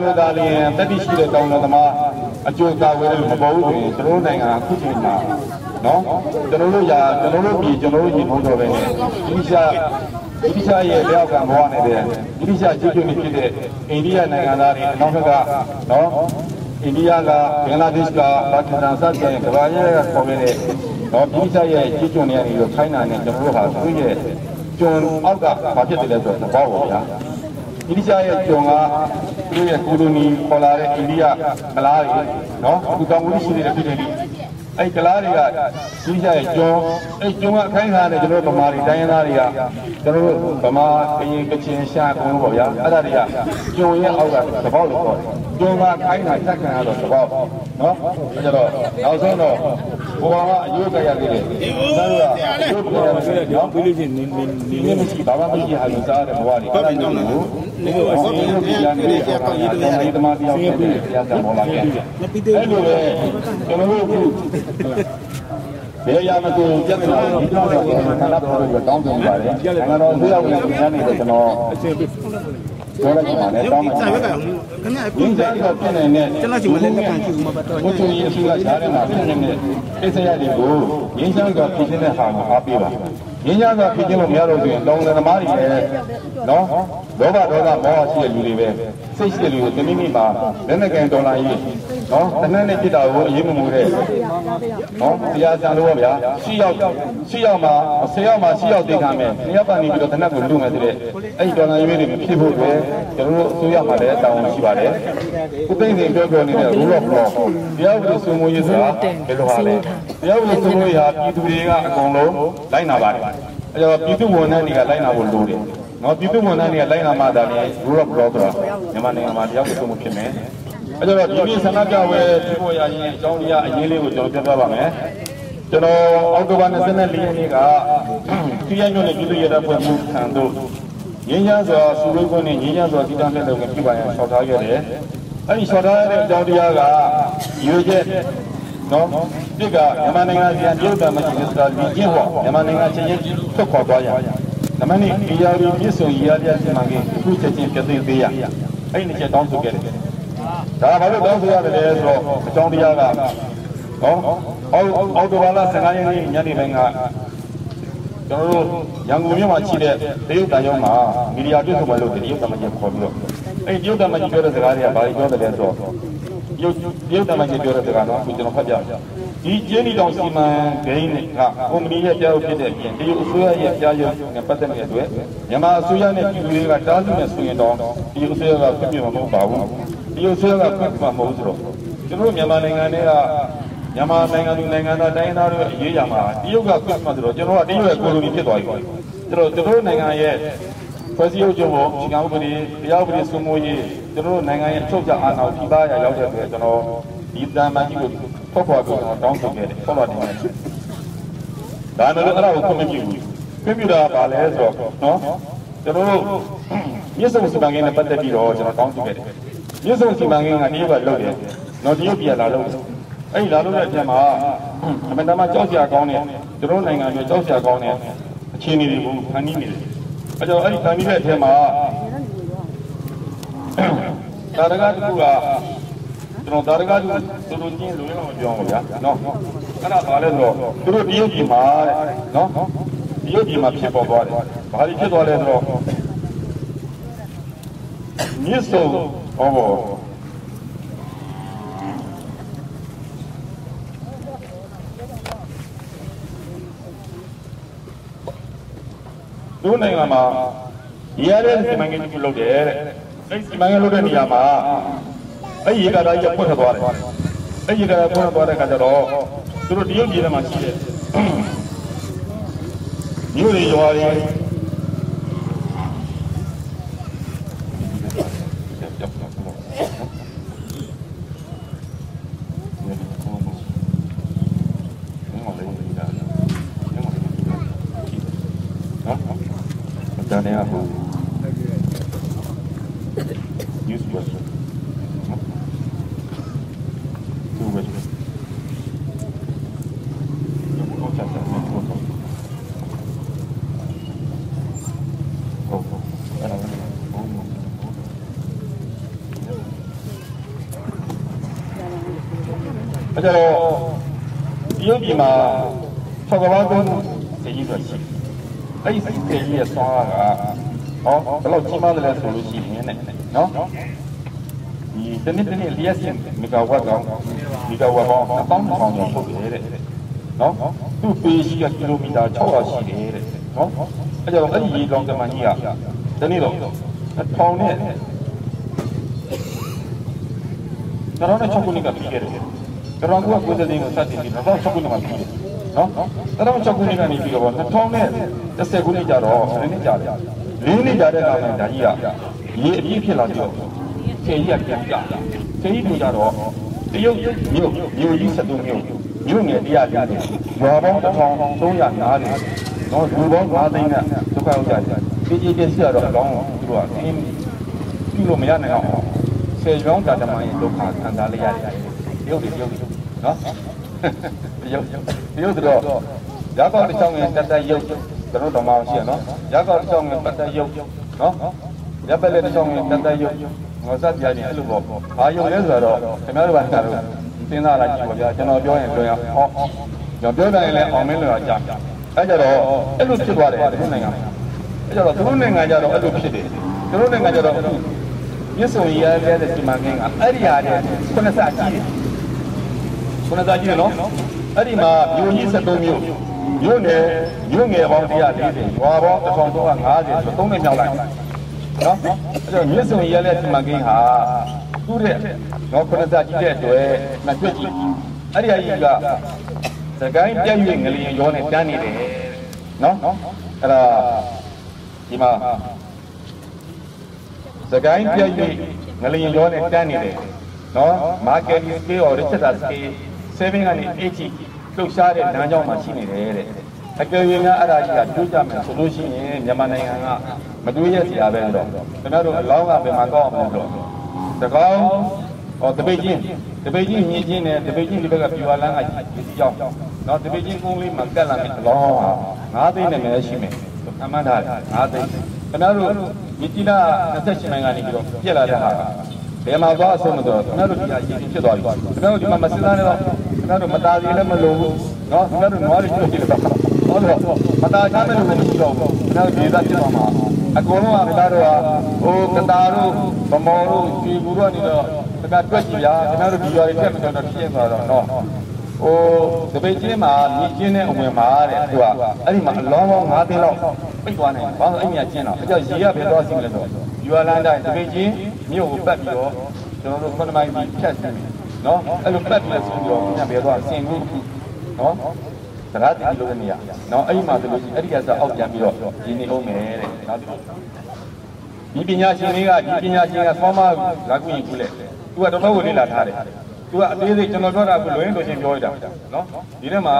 လူသားလျင်တတိရှိတဲ့တောင်းတော်သမားအကျိုးကာဝယ်လို့မပေါ်ဘူးဆိုရင်ကျွန်တော်တို့နိုင်ငံအခုချိန်မှာနော်ကျွန်တော်တို့ရာကျွန်တော်တို့ပြည်ကျွန်တော်တို့ညီမတော်ပဲနဲ့ဒီရှာဒီရှာရဲ့လျောက်ကံဘဝနေတဲ့ဒီရှာချစ်ချွတ်နေဖြစ်တဲ့အိန္ဒိယနိုင်ငံသားတွေအနောက်ဘက်ကနော်အိန္ဒိယကဘင်္ဂလားဒေ့ရှ်ကပါကစ္စတန်စတဲ့ကမ္ဘာရဲ့ခေါ်ခဲ့တဲ့နော်ဒီရှာရဲ့ချစ်ချွတ်နေရနေလို့ခိုင်းတာနဲ့ကျွန်တော်တို့ဟာသူ့ရဲ့ကျွန်အောက်ကဘာဖြစ်တယ်လဲဆိုတော့သဘောပါဗျာ အိန္ဒိယရဲ့ကျွန်ကသူ့ရဲ့ကိုလိုနီခေါ်လာတဲ့အိန္ဒိယကလားတွေနော်အခုတောင်ဝင်ရှိနေတဲ့ပြည်တွေ အဲ့ကလားတွေကဒီကြရဲ့ကျွန်းအဲ့ကျွန်းကအခိုင်းထားတဲ့ကျွန်တော်တို့ဗမာတွေတိုင်းရင်းသားတွေကကျွန်တော်တို့ဗမာကရင်ကချင်ရှာအကုန်ပေါ့ဗျာအဲ့ဒါတွေကကျွန်းရဲ့အောက်ကသဘောလို့ခေါ်တယ်ကျွန်းကအခိုင်းထားတက်ခံရတော့သဘောနော်အဲ့ကြတော့နောက်ဆုံးတော့ဘဝကအယုတ်ကြရသေးတယ်ဒါတို့ကအယုတ်ကြရသေးတယ်နော်ပြီးလို့ချင်းနင်းနင်းဒီနေ့မရှိဘာမှမရှိဟာလူစားတဲ့ဘဝတွေအဲ့ဒါကြောင့်လို့ဒီလိုအစီအစဉ်ကိုပြန်နေရတာဒီတမန်တယောက်တည်းတရားစံပေါ်လာခဲ့အဲ့လိုပဲကျွန်တော်တို့အခုဘယ်ရမဆိုပြဿနာဒီတော့တော့ခန္ဓာတော်ကိုတောင်းတင်ပါတယ်။ငါတော်သူရောက်နေညနေတော့ကျွန်တော်အချင်းပြပြောလိုက်ပါမယ်တောင်းပါစာမယ်ရွက်ကခင်ဗျာ။ဒီကြိုက်တော့ပြင်နေတဲ့ကျွန်တော်ရှိမလဲလက်ခံကြည့်ဦးမှာပါတော့ဘုသူကြီးအစိုးရရှားထဲမှာပြင်နေတဲ့ကိစ္စရတွေကိုရင်းချမ်းစွာဖြစ်နေတဲ့ဟာကိုအားပေးပါ။ရင်းချမ်းစွာဖြစ်ခြင်းလို့မရတော့ဆိုရင်တောင်းတဲ့သမားတွေလည်းနော်လောဘဒေါသမောဟရှိတဲ့လူတွေပဲစိတ်ရှိတဲ့လူတွေတနည်းနည်းပါလက်နဲ့ကန်ဒေါ်လာကြီး နော်တနက်နဲ့ပြစ်တာကိုအရေးမမူတဲ့နော်တရားစံလို့ပါဗျာရှိရောက်ရှိရောက်မှာ10ရောက်မှာရှိရောက်သိခံမယ်2ရောက်ကနေပြီးတော့တနက်ကိုလူမယ်ဆိုတဲ့အဲ့ဒီဒေါ်လာကြီးတွေမဖြစ်ဖို့ပဲကျွန်တော်တို့အစိုးရမှာလည်းတောင်းရှိပါတယ်ခုသိနေပြောပြောနေတဲ့ rule of law တရားဥပဒေစိုးမိုးရေးဆိုတာဘယ်လိုဟာလဲတရားဥပဒေစိုးမိုးရေးဟာပြည်သူတွေကအကုန်လုံးလိုက်နာပါတယ်အဲ့တော့ပြည်သူဝန်ထမ်းတွေကလိုက်နာဖို့လိုတယ်နော်ပြည်သူဝန်ထမ်းတွေကလိုက်နာမှသာလေ rule of law ဆိုတာမြန်မာနိုင်ငံမှာတရားဥပဒေစိုးမိုးဖြစ်မယ် အဲ့တော့ဒီနေ့ဆန္ဒပြပွဲပြုဖို့ရရင်အကြောင်းတရားအရေးလေးကိုကျွန်တော်ပြောပြပါမယ်ကျွန်တော်အောက်တိုဘာ24ရက်နေ့ကပြည်ရညွန့်နဲ့ပြည်သူ့ရဲတပ်ဖွဲ့မှုခံတို့ငင်းချမ်းစွာစုဝေးခွင့်နဲ့ငင်းချမ်းစွာစီတန်းတဲ့လုပ်ငန်းပြုပါရန်ဆောက်ထားခဲ့တယ်။အဲဒီဆောက်ထားတဲ့အကြောင်းတရားကရွေချက်နော်ဒီကမြန်မာနိုင်ငံစီအပြုတ်တမ်းမရှိဘူးဆိုတာဒီကျင့်ဟောမြန်မာနိုင်ငံချင်းချင်းထွက်ခွာသွားရ။နမနိဒီယာရီပြည့်စုံရရပြစီမံကိန်းအခုချက်ချင်းပြသိသေးရ။အဲဒီနှစ်ချက်တောင်းဆိုခဲ့တယ်။ ဒါဘာလို့တောင်းဆိုရတယ်လဲဆိုတော့အကြောင်းတရားကနော်အောက်အောက်တိုဘာလ15ရက်နေ့ညနေပိုင်းကကျွန်တော်တို့ရန်ကုန်မြို့မှာရှိတဲ့တရုတ်တန်ရုံးမှာမီဒီယာတွေ့ဆုံပွဲလုပ်တယ်တရုတ်တမန်ကြီးခေါ်ပြီးတော့အဲ့ဒီတရုတ်တမန်ကြီးပြောတဲ့စကားတွေကဘာပြောတယ်လဲဆိုတော့တရုတ်တရုတ်တမန်ကြီးပြောတဲ့စကားတော့အခုကျွန်တော်ဖတ်ပြဒီကျင်းဒီတောင်စီမံကိန်းကကုမ္ပဏီရဲ့ပြောင်းဖြစ်တဲ့အပြင်တရုတ်အစိုးရရဲ့ပြောင်းရုံနဲ့ပတ်သက်နေတဲ့အတွက်မြန်မာအစိုးရနဲ့ပြည်သူတွေကတားဆီးနေဆိုရင်တော့တရုတ်အစိုးရကပြည့်ပြည့်မဟုတ်ပါဘူးတ ရုတ်အစိုးရကပြည့်ပြည့်မဟုတ်ဆိုတော့ကျွန်တော်တို့မြန်မာနိုင်ငံတွေကမြန်မာနိုင်ငံသူနိုင်ငံသားတိုင်းသားတွေအရေးရမှာတရုတ်ကပြတ်မှဆိုတော့ကျွန်တော်ကတရုတ်ရဲ့ကိုလိုနီဖြစ်သွားပြီ။ကျွန်တော်ကျွန်တော်နိုင်ငံရဲ့ဖွဲ့စည်းအုပ်ချုပ်ပုံရှင်ကောင်ဥပဒေတရားဥပဒေစိုးမိုးရေးကျွန်တော်နိုင်ငံရဲ့အချုပ်အခြာအာဏာကိုထိပါရရောက်တဲ့အတွက်ကျွန်တော်ဒီတန်မန်ကြီးကိုဖောက်ခွာပြီးတော့တောင်းဆိုခဲ့တယ်ဖောက်လာတယ်။ဒါနဲ့လည်းအဲ့ဒါကိုခွင့်မပြုဘူး။ခွင့်ပြုတာကဘာလဲဆိုတော့နော်ကျွန်တော်တို့မြစ်ဆုံစီမံကိန်းနဲ့ပတ်သက်ပြီးတော့ကျွန်တော်တောင်းဆိုခဲ့တယ်။ မြစ်ဆုံစီမံကိန်းကတရုတ်ကလုပ်တယ်။နော်တရုတ်ပြည်လာလုပ်တယ်။အဲ့ဒီလာလို့တဲ့အချိန်မှာအမှန်တမ်းကြောက်စရာကောင်းတဲ့ကျွန်တော်နိုင်ငံရဲ့ကြောက်စရာကောင်းတဲ့အခြေအနေတွေကိုဖန်တီးနေတယ်။အဲကြောင့်အဲ့ဒီဖန်တီးတဲ့အချိန်မှာတာရကတခုကကျွန်တော်တာရကတခုသူတို့ချင်းလိုရအောင်ပြောအောင်ဗျာနော်။အဲ့ဒါဘာလဲဆိုတော့သူတို့တရုတ်ပြည်မှာနော်တရုတ်ပြည်မှာဖြစ်ပေါ်သွားတယ်။ဘာလို့ဖြစ်သွားလဲဆိုတော့မြစ်ဆုံ ဟောဘောတို့နိုင်ငံမှာရရတဲ့စီမံကိန်းတစ်ခုလုပ်တယ်တဲ့အဲ့စီမံကိန်းလုပ်တဲ့နေရာမှာအဲ့ဒီရေကာတာကြီးဖွင့်ထွက်သွားတယ်အဲ့ဒီရေကာတာဖွင့်ထွက်သွားတဲ့ခါကျတော့သူတို့တရုတ်ပြည်ထဲမှာရှိတဲ့မြို့တွေရွာတွေ down there, I believe. Use restroom. Two restroom. 그래서 여기만 소금하고는 돼지가 있습니다. ပ်ဒီမှာဆောက်ကဘာကုန်းစေကြီးဆိုရှိအဲ့ဒီစေကြီးရဲ့ဆောင်းကဟောဘယ်လောက်ကြီးမားတယ်လဲဆိုလို့ရှိရင်ねနော်ဒီတနည်းတနည်းလျက်စင်မီဂါဝတ်ကောင်မီဂါဝတ်ပေါင်း1000ကျော်ပုတ်တယ်တဲ့နော်သူ့ပေရှိကကီလိုမီတာ600ရှိတယ်တဲ့နော်အဲကြောင့်အဲ့ဒီရေကောင်ကမကြီးကတနည်းတော့1000နဲ့ကျွန်တော်နဲ့6ခုနှစ်ကပြီးခဲ့တယ်ကျွန်တော်ကကိုယ်တည်းကိုစတင်ပြီး2006ခုနှစ်မှာပြီးတယ် နော်2006ခုနှစ်ကနေပြီးတော့2010ခုနှစ်ကျတော့နည်းနည်းကြာတယ်၄နှစ်ကြာတဲ့အခါမှာဒါကြီးကရေအပြည့်ဖြစ်လာပြီးတော့ဆယ်ကြီးကပြန်ကြဆယ်ကြီးပြကြတော့တရုတ်မြို့မြို့ကြီး73မြို့မြို့ငယ်တရားကြတယ်ရွာပေါင်း1350နော်လူပေါင်း5သိန်းကဒုက္ခရောက်ကြတယ်ဒီကြီးပြည့်စရတော့အကောင်းသူတို့ကင်းပြုလို့မရနိုင်အောင်ဆယ်ရောင်းတာတမန်ရဲ့ဒုက္ခခံစားလိုက်ရတယ်ရုပ်တွေရုပ်တွေနော် ရုပ်ရုပ်တော့ရကောက်တစ်ချောင်းရဲ့တတရုပ်ကျွန်တော်တော်မှရှိရနော်ရကောက်တစ်ချောင်းရဲ့တတရုပ်နော်ရပက်လက်တစ်ချောင်းရဲ့တတရုပ်ငေါစပြားနေအဲ့လိုပေါ့ဘာရုပ်လဲဆိုတော့ခင်ဗျားတို့ဘာသာလို့စဉ်းစားလိုက်ကြည့်ပါဗျာကျွန်တော်ပြောရင်လွယ်အောင်ဟောကျွန်တော်ပြောတယ်လည်းအောင်မင်းလွယ်အောင်ကြားအဲ့ကြတော့အဲ့လိုဖြစ်သွားတယ်ဒီနိုင်ငံမှာအဲ့ကြတော့သူတို့နိုင်ငံကြတော့အဲ့လိုဖြစ်တယ်သူတို့နိုင်ငံကြတော့မြစ်ဆုံရရတဲ့စီမံကိန်းကအဲ့ဒီဟာတဲ့ခုနစကြီးတယ် ခုနစကြီးတယ်နော်အဲ့ဒီမှာမြို့ကြီး73မြို့မြို့နယ်မြို့ငယ်ပေါင်း140ရွာပေါင်း1350ဆိုသုံးနှစ်မြောက်လိုက်နော်အဲ့တော့မြစ်ဆုံရရတဲ့စီမံကိန်းဟာသူ့တဲ့နော်ခုနစကြီးတဲ့အတွက်နှစ်ကျွတ်ကြီးအဲ့ဒီအကြီးကစကိုင်းပြည့်၍ငလျင်ရောနဲ့တန်းနေတယ်နော်အဲ့ဒါဒီမှာစကိုင်းပြည့်၍ငလျင်ရောနဲ့တန်းနေတယ်နော်မာကယ်စကေး or ရစ်တာစကေး 7ကနေ8ကြီးလှုပ်ရှားတဲ့လမ်းကြောင်းမှာရှိနေတယ်တဲ့အကယ်၍များအဲ့ဒါကြီးကတွေးကြမယ်ဆိုလို့ရှိရင်မြန်မာနိုင်ငံကမတွေးရစရာပဲတော့ခင်ဗျားတို့အလောင်းကဘယ်မှာကောက်အောင်မလို့တကောင်းဟောတပိတ်ချင်းတပိတ်ချင်းမြင်ချင်းနဲ့တပိတ်ချင်းဒီဘက်ကပြူဝလန်းကကြီးကြောင်းနော်တပိတ်ချင်းကုန်းလေးမှာကက်လာမယ်အလောင်းဟာ9သိန်းနဲ့ပဲရှိမယ်အမှန်တရား9သိန်းခင်ဗျားတို့မြစ်ကြီးနာ28မိုင်ကနေပြီးတော့ပြက်လာတဲ့ဟာ ဘယ်မှာသွားအဆုံးမတော်ခင်ဗျားတို့ဒီအရေးဖြစ်သွားပြီခင်ဗျားတို့ဒီမှာမစသားနဲ့တော့ခင်ဗျားတို့မသားသေးလည်းမလိုဘူးနော်ခင်ဗျားတို့နွားတွေတွေ့ကြည့်တော့ဟုတ်တော့မသားချမ်းမဲ့လို့မရှိတော့ဘူးခင်ဗျားတို့ဒီသားဖြစ်သွားမှာအကုန်လုံးကခင်ဗျားတို့ဟာဟိုကတာတို့ဗမော်တို့ရွှေဘူးတို့ကနေတော့ခင်ဗျားတွက်ကြည့်ဗျာခင်ဗျားတို့ဒီရွာတွေတက်မတော်တော့ဖြစ်သွားတော့နော်ဟိုတပိတ်ချင်းမှာမြင့်ချင်းတဲ့အဝင်မှာတဲ့သူကအဲ့ဒီမှာအလောင်းပေါင်း9သိန်းလောက်ပိတ်သွားနိုင်ဘာလို့အဲ့မြကျင်းတော့အကြောက်ရေရပဲသွားစီမလဲဆို ယူအလန်တိုင်းတပိတ်ချင်းမြို့ကိုပတ်ပြီးတော့ကျွန်တော်တို့ခုနမိုင်းပြီးဖြတ်စီနော်အဲ့လိုပတ်ပြီးဆိုပြီးတော့ညဘယ်သွားဆင်ပြီးနော်သရတိလိုနေရနော်အဲ့ဒီမှာဆိုလို့ရှိရင်အဲ့ဒီကစားအောက်ပြန်ပြီးတော့ရင်းနေအောင်မယ်တဲ့နော်ဒီပညာရှင်တွေကဒီပညာရှင်ကဆောင်းမလာကူရင်ကူလဲသူကတော်တော်ကိုလေ့လာထားတယ်သူကအသေးစိတ်ကျွန်တော်ပြောတာကလွင်လို့ချင်းပြောရတာနော်ဒီထဲမှာ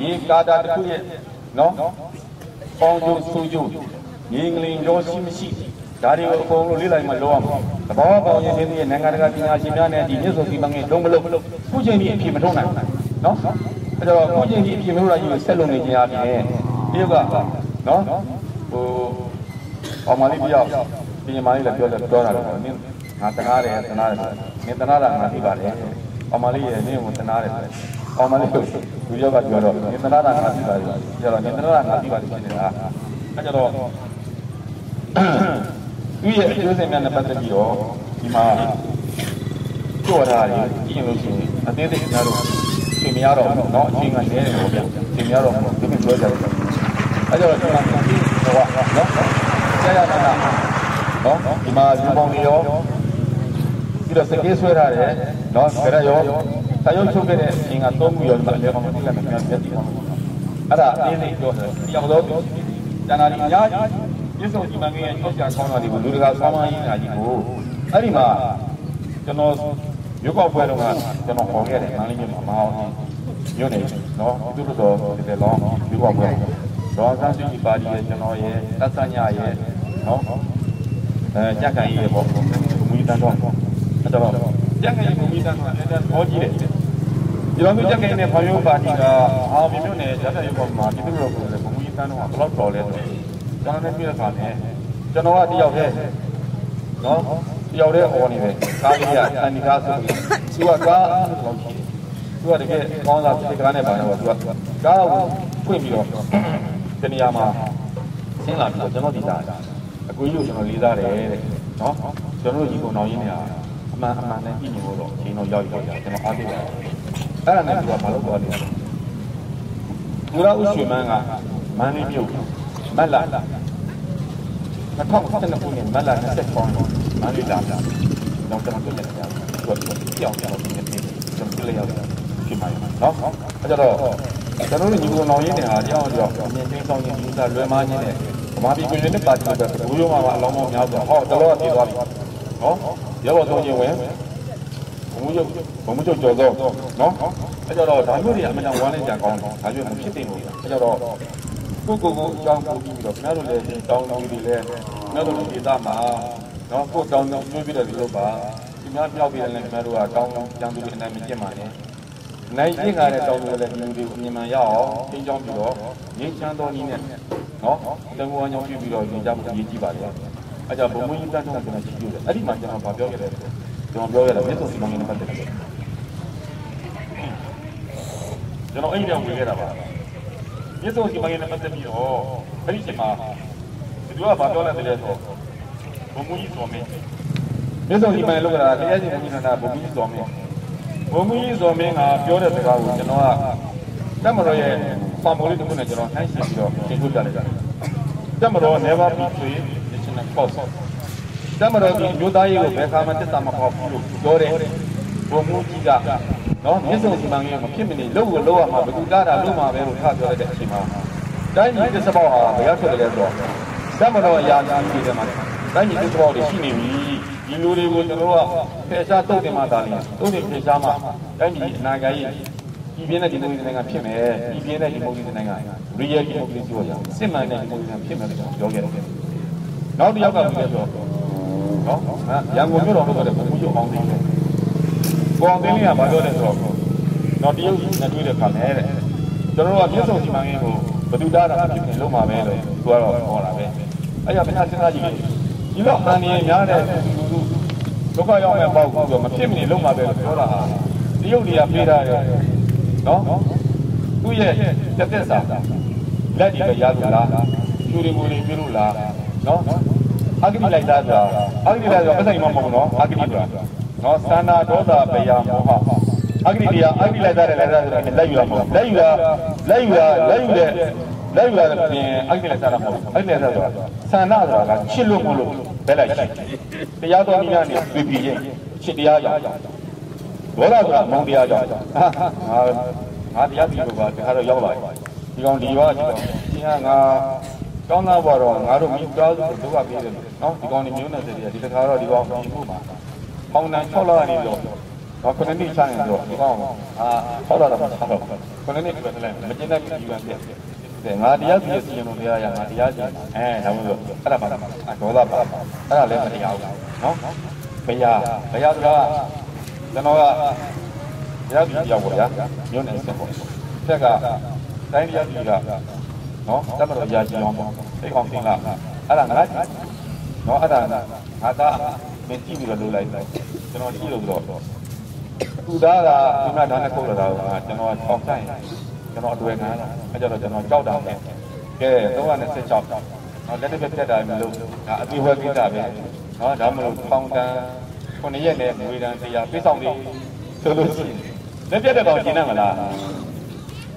ရေကာတာတစ်ခုရဲ့နော်ပေါင်းကျိုးဆူကျိုးငင်းကလေးရောရှိမရှိ ဒါတွေကိုအကုန်လုံးလေ့လာမှလောရမှာသဘောပေါက်ရင်ဒီနိုင်ငံတကာပညာရှင်များနဲ့ဒီမြစ်ဆုံစီမံကိန်းလုံးမလုံးခုချိန်ကြီးအဖြစ်မထုံးနိုင်နော်အဲ့တော့ခုချိန်ကြီးအဖြစ်မထုံးနိုင်ကြီးဆက်လုံနေခြင်းအပြင်ဒီကနော်ဟိုအောင်မလေးပြောက်ပြင်မာလေးလည်းပြောတယ်ပြောတာလည်းနင်းငါတနာတယ်တနာတယ်နင်းတနာတာငါသိပါတယ်အောင်မလေးရဲ့နင်းကိုတနာတယ်အောင်မလေးကိုလူရောက်ကပြောတော့နင်းတနာတာငါသိပါတယ်ကျတော့နင်းတနာတာငါသိပါတယ်ဖြစ်နေတာအဲ့ကြတော့ သူရဲ့အကျိုးဆက်များနဲ့ပတ်သက်ပြီးတော့ဒီမှာကြော်ထားတယ်ကြည့်ရင်လို့ရှိရင်အသေးသေးများတော့သင်မရတော့ဘူးเนาะအချိန်ကလဲတယ်ပေါ့ဗျသင်မရတော့ဘူးဒီလိုပြောကြတယ်အဲ့တော့ဒီမှာဟိုကเนาะဆရာရတာเนาะဒီမှာဒီပေါင်းတွေရောပြီးတော့စကေးဆွဲထားတယ်เนาะကြရရောတရုပ်ချုပ်ခဲ့တဲ့အချိန်ကသုံးခုရောဒီမှာလေပေါင်းတွေလည်းများပြတ်တည်ပါအဲ့ဒါအသေးသေးပြောတယ်ဒီအောင်တော့ကျန်တာဒီအများကြီး ပြစ္ဆုတ်ဒီမငယ်ရဲ့ကြောက်ကြကောင်းတာတွေကိုလူတကာဆောင်းမရင်းတာကြီးကိုအဲ့ဒီမှာကျွန်တော်ရုပ်ောက်ပွဲတော့ကကျွန်တော်ဟောခဲ့တယ်မန္တလေးမြို့မှာမအောင်မြို့နေနော်ဒီလိုတော့ဒီလိုလောရုပ်ောက်ပွဲတော့ဆန်းစုကြည်ပါတီရဲ့ကျွန်တော်ရဲ့သက်ဆညရဲ့နော်အဲကြက်ကန်ကြီးရဲ့ပေါ့မူကြီးတန်းတော့အဲ့တော့ကြက်ကန်ကြီးမူကြီးတန်းတော့အဲ့ဒါဟောကြည့်တယ်ကျွန်တော်တို့ကြက်ကန်နဲ့ဖော်ရုပ်ပါတီကအာမြို့မြို့နယ်ဇာတ်ရုပ်ပေါ်မှာဒီလိုတော့မူကြီးတန်းတော့ဘယ်တော့တော်လဲဆို ကျွန်တော်လည်းပြည့်တဲ့ခါနဲ့ကျွန်တော်ကတယောက်တည်းနော်တယောက်တည်းអော်နေတယ်ကားလေးကအန်ဒီကားဆိုပြီးသူကကားလောက်ရှိတယ်သူကတကယ်ကောင်းစားစိတ်ကားနဲ့ပါတော့သူကကားကိုဖွင့်ပြီးတော့တနေရာမှာဆင်းလာပြီးတော့ကျွန်တော်ဒီသားအကူကြီးကိုကျွန်တော်လေးစားတယ်တဲ့နော်ကျွန်တော်တို့ဒီကုံတော်ရင်းနေရအမှန်အမှန်နဲ့ကြည့်နေလို့တော့အချိန်တော့ရောက်ရောက်ကျွန်တော်အားပေးပါတယ်အဲ့ဒါနဲ့သူကမလုပ်တော့တယ်သူရဥရွှေမန်းကမန်းလေးမြို့ မက်လာ2012ခုနှစ်မက်လာ20ပေါင်းမန်းလေးလာတာတော့ကျွန်တော်တွေ့ရတယ်သူကကြောက်ကြောက်နေတယ်ကျွန်တော်လည်းရောက်ဖြစ်ပါရဲ့နော်အဲ့ကြတော့ကျွန်တော်တို့ညီကောင်တော်ရင်းနေဟာကြောက်ကြောက်အမြင်သိမ်းဆောင်ခြင်းဒီစားလွယ်မားခြင်းနဲ့ဗမာပြည်ပြည်နဲ့ပါတီတွေဘူးလုံးမှာအလောင်းမောင်းများဆိုဟောတော်တော်တည်သွားပြီနော်ရောဘောသုံးခြင်းဝင်ဘုံမှုချုပ်ဘုံမှုချုပ်ကြော်တော့နော်အဲ့ကြတော့ဒါမျိုးတွေအမှန်တန်ဝမ်းနဲ့ကြံကောင်းတယ်ဒါမျိုးမဖြစ်တင်ဘူးအဲ့ကြတော့ ကိုကိုကိုအကြောင်းပို့ပြီးတော့ခင်ဗျားတို့လည်းတောင်းတောင်းပြီးလဲခင်ဗျားတို့ဒီသားမှာနော်ကိုတောင်းတောင်းကျွေးပြီးတော့ဒီလိုပါဒီများမြောက်ပြီးလည်းခင်ဗျားတို့ကတောင်းတောင်းကြံသူတွေအနိုင်မကျင့်ပါနဲ့နိုင်ကျင့်ကြတဲ့တောင်းတွေလည်းဒီလူတွေကိုမြင်မှန်ရအောင်သင်ကြောင်းပြီးတော့ငြိမ်းချမ်းသောနည်းနဲ့နော်တန်ဖိုးအောင်ကြောင်းပြုပြီးတော့ညင်ကြမှုအရေးကြီးပါလေအဲ့ကြောင့်ဘုံမင်းတန်းချုံကျွန်တော်ကြည့်ကြတယ်အဲ့ဒီမှာကျွန်တော်ဗာပြောခဲ့တယ်ကျွန်တော်ပြောခဲ့တယ်မြတ်စွာဘုရားနဲ့ပတ်သက်တယ်ကျွန်တော်အဲ့ဒီတော့ဝင်ခဲ့တာပါ မြတ်စွာဘုရားနဲ့ပတ်သက်ပြီးတော့အဲ့ဒီချိန်မှာဒီကဘာပြောလဲတည်းလဲဆိုဘုံမင်းဆိုမင်းမြတ်စွာဘုရားလောက်တာတရားရှင်ဘုရားနာဘုံမင်းဆိုမင်းဘုံမင်းဆိုမင်းကပြောတဲ့စကားကိုကျွန်တော်ကတမတော်ရဲ့ပံပိုးလေးတစ်ခုနဲ့ကျွန်တော်နှိုင်းရှင်းပြီးတော့သင်ထုတ်ပြလိုက်တာတမတော် never be free national cause တမတော်ဒီမျိုးသားရေးကိုဘယ်ခါမှတက်တာမဟုတ်ဘူးလို့ပြောတယ်ဘုံမူကြီးက နော်မြစ်စုံစီမံကိန်းမဖြစ်မနေလို့ကိုလို့ရမှာဘယ်သူကားတာလို့မှာပဲလို့ထားပြောလိုက်တဲ့အချိန်မှာတိုင်းပြည်တစ်စပေါက်ဟာဘယ်ရောက်ဖြစ်တယ်လဲဆိုတော့တမတော်အရာကြီးတွေထဲမှာတိုင်းပြည်တစ်စပေါက်တွေရှိနေပြီဒီလူတွေကိုကျွန်တော်တို့ကဖယ်ရှားတုတ်တင်မှသာလိတုတ်တင်ဖယ်ရှားမှတိုင်းပြည်အနာဂတ်ရေးဒီပြင်းတဲ့ဒီမိုကရေစီနိုင်ငံဖြစ်မယ်ဒီပြင်းတဲ့ဒီမိုကရေစီနိုင်ငံ real democracy ကိုရစစ်မှန်တဲ့ဒီမိုကရေစီဖြစ်မယ်လို့ကျွန်တော်ပြောခဲ့တယ်နောက်တစ်ယောက်ကပြောဆိုတော့နော်ရန်ကုန်မြို့တော်မှာတဲ့ဘုံကျုံအောင်သိတယ် ပေါ်အောင်သိလေးကဘာပြောလဲဆိုတော့တော့တရုတ်နဲ့တွေ့တဲ့ခါနဲ့တဲ့ကျွန်တော်တို့ကမြစ်ဆုံစီမံကိန်းကိုဘယ်သူတားတာဖြစ်နေလို့မှာပဲလို့သူကတော့ဟောတာပဲအဲ့ရမင်းစဉ်းစားကြည့်ဒီတော့အန်ဒီများတဲ့လူဒုက္ခရောက်မဲ့ပေါ့ကိုမဖြစ်မနေလို့မှာပဲလို့ပြောတာဟာတရုတ်တွေကပြေးတာတယ်နော်သူ့ရဲ့တက်တက်စာလက်ဒီပဲရလို့လားသူတွေမူတွေပြလို့လားနော်အဂတိလိုက်တာဆိုတာအဂတိလိုက်ဆိုတာပတ်ဆိုင်မမဟုတ်နော်အဂတိဆိုတာ နော်သန္တာဒေါသပယမောဟအဂတိတရားအဂတိလိုက်တာလည်းလိုက်တာဆိုတာလက်ယူရမဟုတ်လက်ယူတာလက်ယူတာလက်ယူတဲ့လက်ယူတာပြင်အဂတိလိုက်တာမဟုတ်အဂတိလိုက်တာဆိုတာသန္တာဆိုတာကချစ်လို့မလို့ဘယ်လိုက်ရှိတရားတော်ကြီးကနေတွေ့ပြီးရင်ချစ်တရားကြောင့်ဒေါသဆိုတာမုန်းတရားကြောင့်ဟာငါငါတရားပြီးလို့ပါဒါတော့ရောက်လာပြီဒီကောင်ဒီရောဒီကောင်ဒီဟာငါကောင်းသားဘွားတော့ငါတို့မိသားစုဒုက္ခပေးတယ်နော်ဒီကောင်ဒီမျိုးနဲ့တည်းဒီတစ်ခါတော့ဒီကောင်ဒီမှုမှာ ပေါင်းတန်6လနေတော့တော့ခဏနေဆိုင်တော့ဒီကောင်အာ6လတော့မဆောက်တော့ခဏနေပြတယ်မကျင်းတဲ့ဒီကောင်ပြတယ်ငါတရားစီစီရင်လို့တရားရငါတရားစီအဲဒါမှမဟုတ်အဲ့ဒါပါဒေါသပါအဲ့ဒါလည်းမတရားဘူးနော်ဘယ်ရဘယ်ရဆိုတာကျွန်တော်ကတရားစီရောက်ပါဗျာမျိုးနဲ့ဆက်ပေါ့ဆက်ကတိုင်းတရားစီကနော်တမတော်ရာကြီးအောင်ပေါ့သိအောင်သိလားအဲ့ဒါငါနော်အဲ့ဒါငါသားမင်းကြည့်ပြီးတော့လုပ်လိုက်တယ် ကျွန်တော်ကြည့်လို့ဆိုတော့သူသားကဒီမှာဒါနဲ့ခုတ်လာတာကကျွန်တော်ပေါက်ဆိုင်ကျွန်တော်အတွေ့ခံရတာအဲ့ကြတော့ကျွန်တော်ကြောက်တာပဲကဲ316နော်လက်တစ်ပြက်ပြက်တာမလို့ဒါအပြေဝဲကိစ္စပဲနော်ဒါမလို့ပေါင်တန်9ရက်နဲ့ငွေတန်တရားပြေးဆောင်လေးဆိုလို့ရှိရင်လက်ပြက်တဲ့ကောင်ရှင်းနိုင်မလား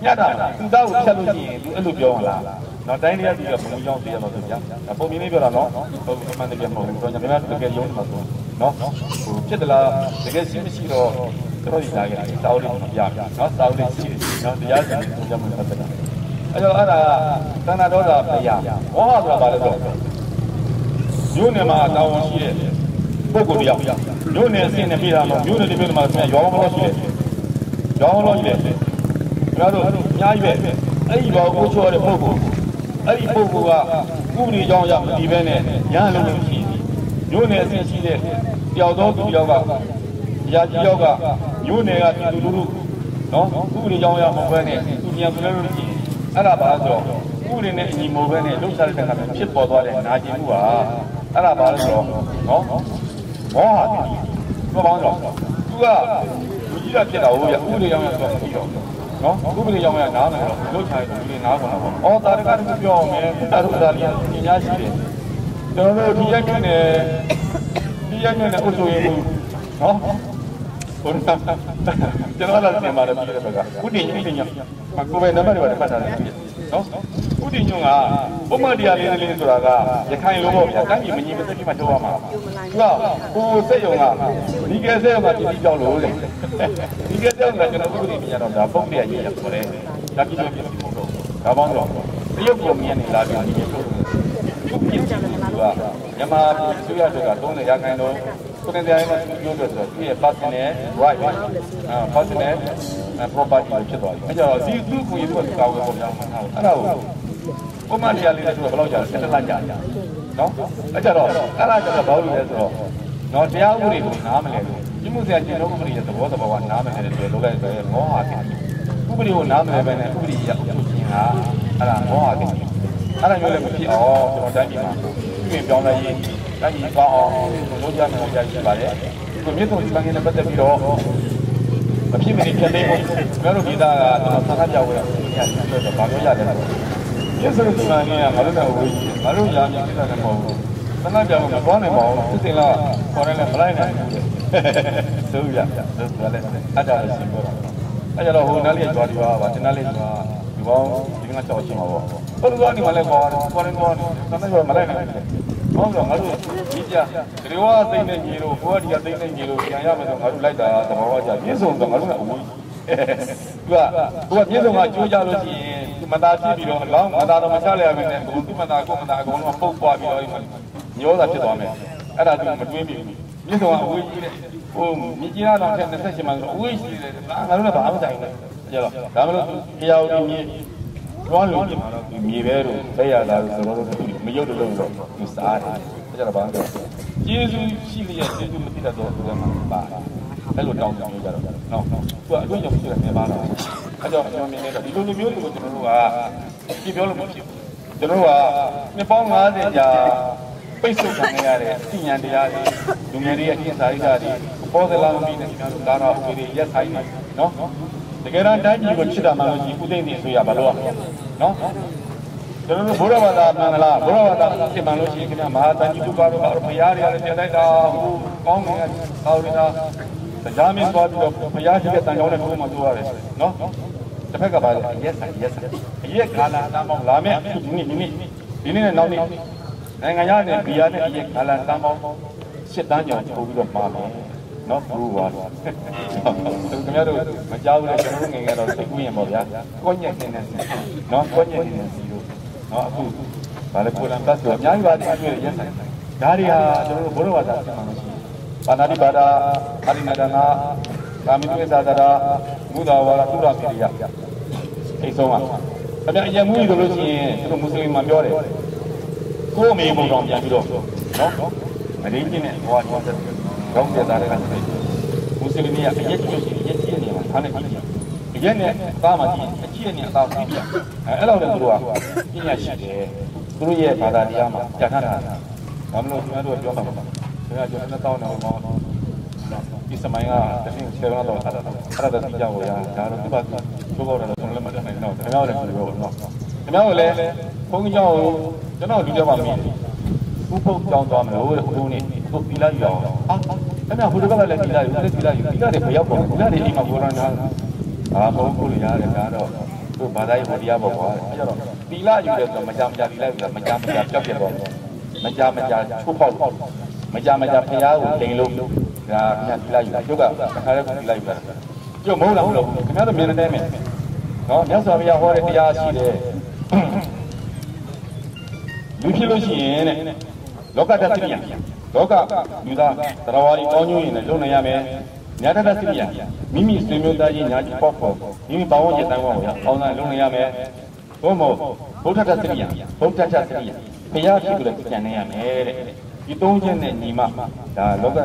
ညတာသူသားကိုဖြတ်လို့ရှိရင်သူအဲ့လိုပြောမလား နော်တိုင်းတရားကြီးကဘုံကြောင်းသိရမှာဆိုဗျာဒါပုံမြင်လေးပြောတာနော်ဟိုအမှန်တကယ်မဟုတ်ဘူးတော့ကျွန်တော်တကယ်ယုံနေမှာဆိုနော်ဟိုဖြစ်သလားတကယ်ရှိမရှိတော့တို့ဒီလာခဲ့တယ်စာအုပ်လေးပြပြနော်စာအုပ်လေးရှိတယ်နော်တရားစီရင်ကြမှာပတ်သက်တာအဲ့တော့အဲ့ဒါသန္တာဒေါသပယဝဟဆိုတာဘာလဲဆိုမြို့နယ်မှာတာဝန်ရှိတဲ့ပုဂ္ဂိုလ်တယောက်မြို့နယ်အဆင့်နဲ့ပြည်တာမှာမြို့နယ်ဒီမြို့နယ်မှာဆရာရောင်းမလို့ရှိတယ်ရောင်းမလို့ရှိတယ်ကျွန်တော်တို့အများကြီးပဲအဲ့ဒီဘောကိုချိုးရတဲ့ပုဂ္ဂိုလ် အဲ့ဒီပုဂ္ဂိုလ်ကဥပဒေကြောင်းရမဒီပဲနဲ့ရဟန်းလုံးလို့ရှိတယ်မြို့နယ်အဆင့်ရှိတဲ့တယောက်သောသူတယောက်ကရာကြီးယောက်ကမြို့နယ်ကပြည်သူလူထုနော်ဥပဒေကြောင်းရမဟုတ်ဘဲနဲ့သူမြန်ပြလဲလို့ရှိရင်အဲ့ဒါပါဆိုတော့ဥပဒေနဲ့အညီမဟုတ်ဘဲနဲ့လှုပ်ရှားတဲ့ခါမှာဖြစ်ပေါ်သွားတဲ့နာကျင်မှုဟာအဲ့ဒါပါလို့ဆိုတော့နော်မောဟတိဘာပေါင်းတော့သူကလူကြီးတာဖြစ်တာဟုတ်ရဥပဒေရောင်းရဆိုတော့မပြီးတော့ နော်ဥပဒေရောင်းရနားမယ်တော့လုတ်ချင်တယ်ဒီနားကုန်တော့ပေါ့အော်တာရကတည်းကပြောအောင်မယ်တာတို့ဒါလေးပညာရှိတယ်ကျွန်တော်တို့ဒီရက်နဲ့ဒီရက်နဲ့အုပ်ချုပ်ရေးမှုနော်ဘုရားကျွန်တော်လည်းပြန်มาတယ်ပြည်တဲ့ဘက်ကဥတည်ဥတည်ညမကိုပဲနံပါတ်တွေပါပတ်ထားတယ်နော် ဥတည်ညကပုံမှန်တရားလေးလေးဆိုတာကရခိုင်လိုပေါ့ဗျာတိုင်းပြည်မကြီးမသိပြီးမှထုတ်ရမှာသူကကိုစက်ယုံကဒီကဲစက်ယုံကပြည်ပြီးကြောက်လို့တဲ့ဒီကဲစက်ယုံကကျွန်တော်ဥပဒေမြင်ရတော့ဒါပုံပြရရေးရဆိုတယ်ဒါပြည်လို့ပြည်ပြီးဖို့တော့ဒါပေါင်းတော့တရုတ်ကိုမြင်နေလာပြီးဒီလိုထုတ်တယ်သူကမြန်မာပြည်ဆွေးရတဲ့က30ရာခိုင်နှုန်းကိုယ်တိုင်မှာပြောလို့ဆိုတော့သူရဲ့ personal right အာ personal property ဖြစ်သွားပြီအဲကြတော့ဒီသူ့ကိုရေးသူကကောင်းကောင်းပြောင်းမှာအဲ့ဒါကို ပုံမှန်တရားလေးနဲ့ဆိုတော့ဘယ်လောက်ကြာလဲတစ်လကြာကြာနော်အဲကြတော့အဲ့ဒါကြတော့ဘာလို့လဲဆိုတော့နော်တရားဥပဒေကိုနားမလဲလို့ဒီမှုစရာကျင့်လို့ဥပဒေရဲ့သဘောတဘာဝနားမလဲတဲ့တွေလုပ်လိုက်ပဲမောဟကဥပဒေကိုနားမလဲပဲနဲ့ဥပဒေရအုပ်ချုပ်ခြင်းဟာအဲ့ဒါမောဟကအဲ့ဒါမျိုးလည်းမဖြစ်အောင်ကျွန်တော်တိုင်းပြည်မှာပြင်ပြောင်းလဲရေးတိုင်းပြည်ကောင်းအောင်လုပ်ကြမယ်ကြားရှိပါတယ်ဒီမြစ်ဆုံးဒီပန်းကင်းနဲ့ပတ်သက်ပြီးတော့မဖြစ်မနေဖြစ်နေဖို့ကျွန်တော်တို့ပြည်သားကတော့ဆန္ဒပြဝဲညဆိုတော့ဘာလို့ရတ ယ်လဲမြစ်ဆုံးဒီပန်းကင်းကငါတို့လည်းဝေးငါတို့ရာမြစ်တယ်လည်းမဟုတ်ဘူးဆန္ဒပြဖို့မသွားနိုင်ပါဘူးသူတင်လာခေါ်တယ်လည်းမလိုက်နိုင်ဘူးဆိုရဆိုလည်းအတားရှိပေါ်တော့အဲကြတော့ဟိုနားလေးကြွားဒီပါပါတင်နားလေးကြွားဒီပေါင်းဒီငါချောက်ချင်းပါပေါ့ဘယ်လိုကနေမလဲခေါ်တယ်ခေါ်တယ်ခေါ်တယ်ဆန္ဒပြမလိုက်နိုင်ဘူးဟုတ်တော့ငါတို့ဒီကြဒီဝါသိနေကြီးလို့ကိုကဒီကသိနေကြီးလို့ပြန်ရမယ်ဆိုငါတို့လိုက်တာသဘောဝကြပြည့်စုံတော့ငါတို့ကအဝေးသူကကိုကပြည့်စုံကကြိုးကြလို့ရှိရင် မသားဖြစ်ပြီးတော့အလောင်းမသားတော့မချလိုက်ရမယ်နဲ့ကိုသူမသားကိုမသားအကုန်လုံးပုတ်သွားပြီးတော့ညောတာဖြစ်သွားမယ်အဲ့ဒါသူမတွေးမိဘူးပြည့်စုံကအဝေးကြီးတဲ့ဟိုမြကြီးနားတော့28မှာဆိုအဝေးရှိတယ်ငါတို့လည်းဘာမှမဆိုင်ဘူးကြတော့ဒါမလို့တရားဦးကြီးကျွမ်းလို့ဒီမှာတော့ဒီမြေပဲတို့လက်ရတာတို့ဆိုတော့မရုပ်တလုံးတော့သူစားတယ်။ဒါကြတော့ဘာလို့ကျေးဇူးရှိလျက်ကျေးဇူးမသိတတ်တော့ဘယ်မှာပါ အဲ့လိုတောင်းတောင်းကြတော့နော်သူကအတွေ့အကြုံရှိတယ်နေပါတော့အဲ့တော့ကျွန်တော်မြင်နေတော့ဒီလိုလိုမျိုးတွေကိုကျွန်တော်တို့ကကြည့်ပြောလို့မဖြစ်ဘူးကျွန်တော်တို့ကနှစ်ပေါင်း90ကြာပိတ်ဆို့ခံရတဲ့သိဉာဏ်တရားတွေလူငယ်တွေရဲ့အကျင့်စာရိတ္တတွေပေါ်သလာမပြီးနေကျွန်တော်တို့ဒါတော့ဥပဒေရက်ဆိုင်နေနော်တကယ်တော့တိုင်းပြည်ကိုချစ်တာမှလို့ရှိရင်ဥသိမ့်နေဆိုရဘာလို့ရမလဲနော်ကျွန်တော်တို့ဘုရားဘာသာမှန်လားဘုရားဘာသာသိမှန်လို့ရှိရင်ခင်ဗျာမဟာတန်ကြီးတို့ကတော့ဘုရားတွေလည်းတင်လိုက်တာဟိုကောင်းကင်ကောင်းနေတာ တရားမင်းသွားပြီးတော့ဘုရားရှိတဲ့တန်ကြောင်းနဲ့ဘုရားမှာသွားရတယ်နော်တစ်ဖက်ကပါလေရက်ဆိုင်ရက်ဆိုင်ရက်ခါလာတမ်းပေါင်းလာမယ်ဒီနေ့ဒီနေ့ဒီနေ့နဲ့နောက်နေ့နိုင်ငံရတဲ့ဘီယာနဲ့ရက်ခါလာတမ်းပေါင်းရှစ်တန်းကြောင်ပို့ပြီးတော့ပါမယ်နော်ဘူးပါခင်ဗျားတို့မကြောက်ဘူးလေကျွန်တော်တို့ငယ်ငယ်တော့စိတ်ကူးရင်ပေါ့ဗျာကိုညက်နေတဲ့စီနော်ကိုညက်နေတဲ့စီတို့နော်အခုဗာလေကိုလန်ပတ်ဆိုအများကြီးပါတဲ့အတွက်ရက်ဆိုင်ဒါတွေဟာကျွန်တော်တို့ဘုရားဘာသာဆက်မှာမရှိ ဘူးပါဏာတိပါဒာအာရိနဒနာကာမိတုသာဒရာမူဒါဝါရသုရပိရိယအိဆုံးอ่ะခင်ဗျာအရင်မူကြီးဆိုလို့ရှိရင်ကျွန်တော်မွတ်စလင်မှာပြောတယ်ကိုယ်အမေဘုံတော်ပြန်ပြီးတော့နော်မရင်းချင်းနဲ့ဘဝကျောင်းဆက်ကောင်းတဲ့သားတွေကမွတ်စလင်များအရက်ကျုပ်စီရက်ကြီးနေမှာအားနဲ့ကြည့်ကြရက်နဲ့သားမှကြည့်အချစ်နဲ့အသားကြည့်ပြအဲအဲ့လိုလည်းသူတို့ကပညာရှိတယ်သူတို့ရဲ့ဘာသာတရားမှာကြာထားတာဒါမလို့ကျွန်တော်တို့ပြောပါ မှာကျွန်တော်ကျွန်တော်တောင်းနေအောင်ဒီစမိုင်းကတကယ်ဆယ်တော့တော့အဲ့ဒါအဲ့ဒါသိကြဖို့ရဒါတော့ဒီပါချိုးပေါ်တော့ကျွန်တော်လည်းမတတ်နိုင်တော့ခင်ဗျားလည်းပြောတော့နော်ခင်ဗျားလည်းဘုန်းကြီးကျောင်းကိုကျွန်တော်လူကြပါမင်းဥပုပ်ကြောင်းသွားမလို့အခုနေ့အခုပြီးလိုက်ရအောင်အာအဲ့ဒါဟိုတကလည်းပြီးလိုက်ဦးပြီးလိုက်ပြီးလိုက်ဘယ်ရောက်ပေါ့ပြီးလိုက်အိမ်မှာပြောရတာအာဘုန်းကိုရတယ်ဒါတော့သူဘာသာရေးတရားပေါ့ကွာအဲ့တော့ပြီးလိုက်ယူတယ်ဆိုမကြမကြပြီးလိုက်ပြီးမကြမကြကြောက်ပြတော့မကြမကြချိုးပေါက်မ ကြမကြဖရားကိုလိန်လို့ဒါခင်ဗျာပြီးလိုက်ယူကျုပ်ကခါရဲကိုပြီးလိုက်ယူတာကျုပ်မဟုတ်လားမဟုတ်လားခင်ဗျားတို့မြင်တဲ့မယ်နော်မြတ်စွာဘုရားဟောတဲ့တရားရှိတယ်လူဖြစ်လို့ရှိရင်တဲ့လောကတ္တသိဉာဏ်လောကလူသားတရားဝါဒီကောင်းကျိုးရင်လည်းလုံနိုင်ရမယ်ညာတတ်သိဉာဏ်မိမိဆွေမျိုးသားချင်းညာကြီးပေါ့ပေါ့မိမိဘာဝကျတိုင်းပေါ့ဗျာအောင်းတိုင်းလုံနိုင်ရမယ်ဘုမို့ဘုဒ္ဓတတ်သိဉာဏ်ဘုဒ္ဓတတ်သိဉာဏ်ဘုရားဖြစ်လို့ကြံနေရမယ်တဲ့ ဒီသုံးချက်နဲ့ညီမဒါလောက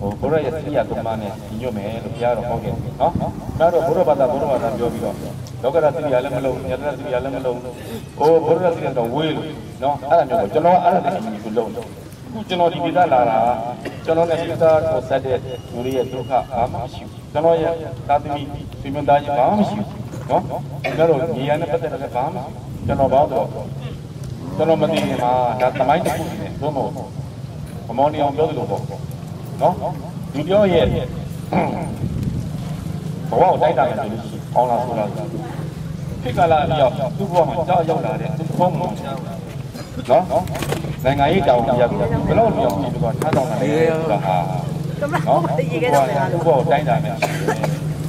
ဟိုဘုရားရဲ့သိရသုံးပါးနဲ့ညီညွတ်မယ်လို့ဘုရားတော်ဟောခဲ့တယ်နော်ဒါတော့ဘုရားဘာသာဘုရားဘာသာပြောပြီးတော့လောကရသိရလည်းမလုံးညာတသိရလည်းမလုံးဟိုဘုရားသိရတော့ဝေးလို့နော်အဲ့ဒါမျိုးကိုကျွန်တော်အဲ့ဒါလည်းညီကိုလုံးတယ်ခုကျွန်တော်ဒီဒေသလာတာကျွန်တော်နဲ့စိတ်သားကိုဆက်တဲ့လူတွေရဲ့ဒုက္ခဘာမှမရှိဘူးကျွန်တော်ရဲ့သာသမီဆွေမျိုးသားကြီးဘာမှမရှိဘူးနော်ကျွန်တော်ညီရနဲ့ပတ်သက်တဲ့ဘာမှကျွန်တော်ဘာတော့ကျွန်တော်မသိခင်မှာဒါသမိုင်းတစ်ခုနေသို့မဟုတ် အမောင်နေအောင်ပြောသလိုပေါ့နော်ဒီပြောရဲ့ဘဝကိုတိုက်တာမယ်ဆိုလို့ရှိရင်အောင်လားဆိုလားခေတ်ကာလအလျောက်သူ့ဘဝမှာကြောက်ရောက်လာတဲ့သူ့ဘဝမှာနော်နိုင်ငံရေးတောင်ပြရပြီးဘယ်လိုလျောက်ပြီးတော့ထားတော့တယ်ဆိုတာဟာနော်သူ့ဘဝသူ့ဘဝကိုတိုက်တာမယ်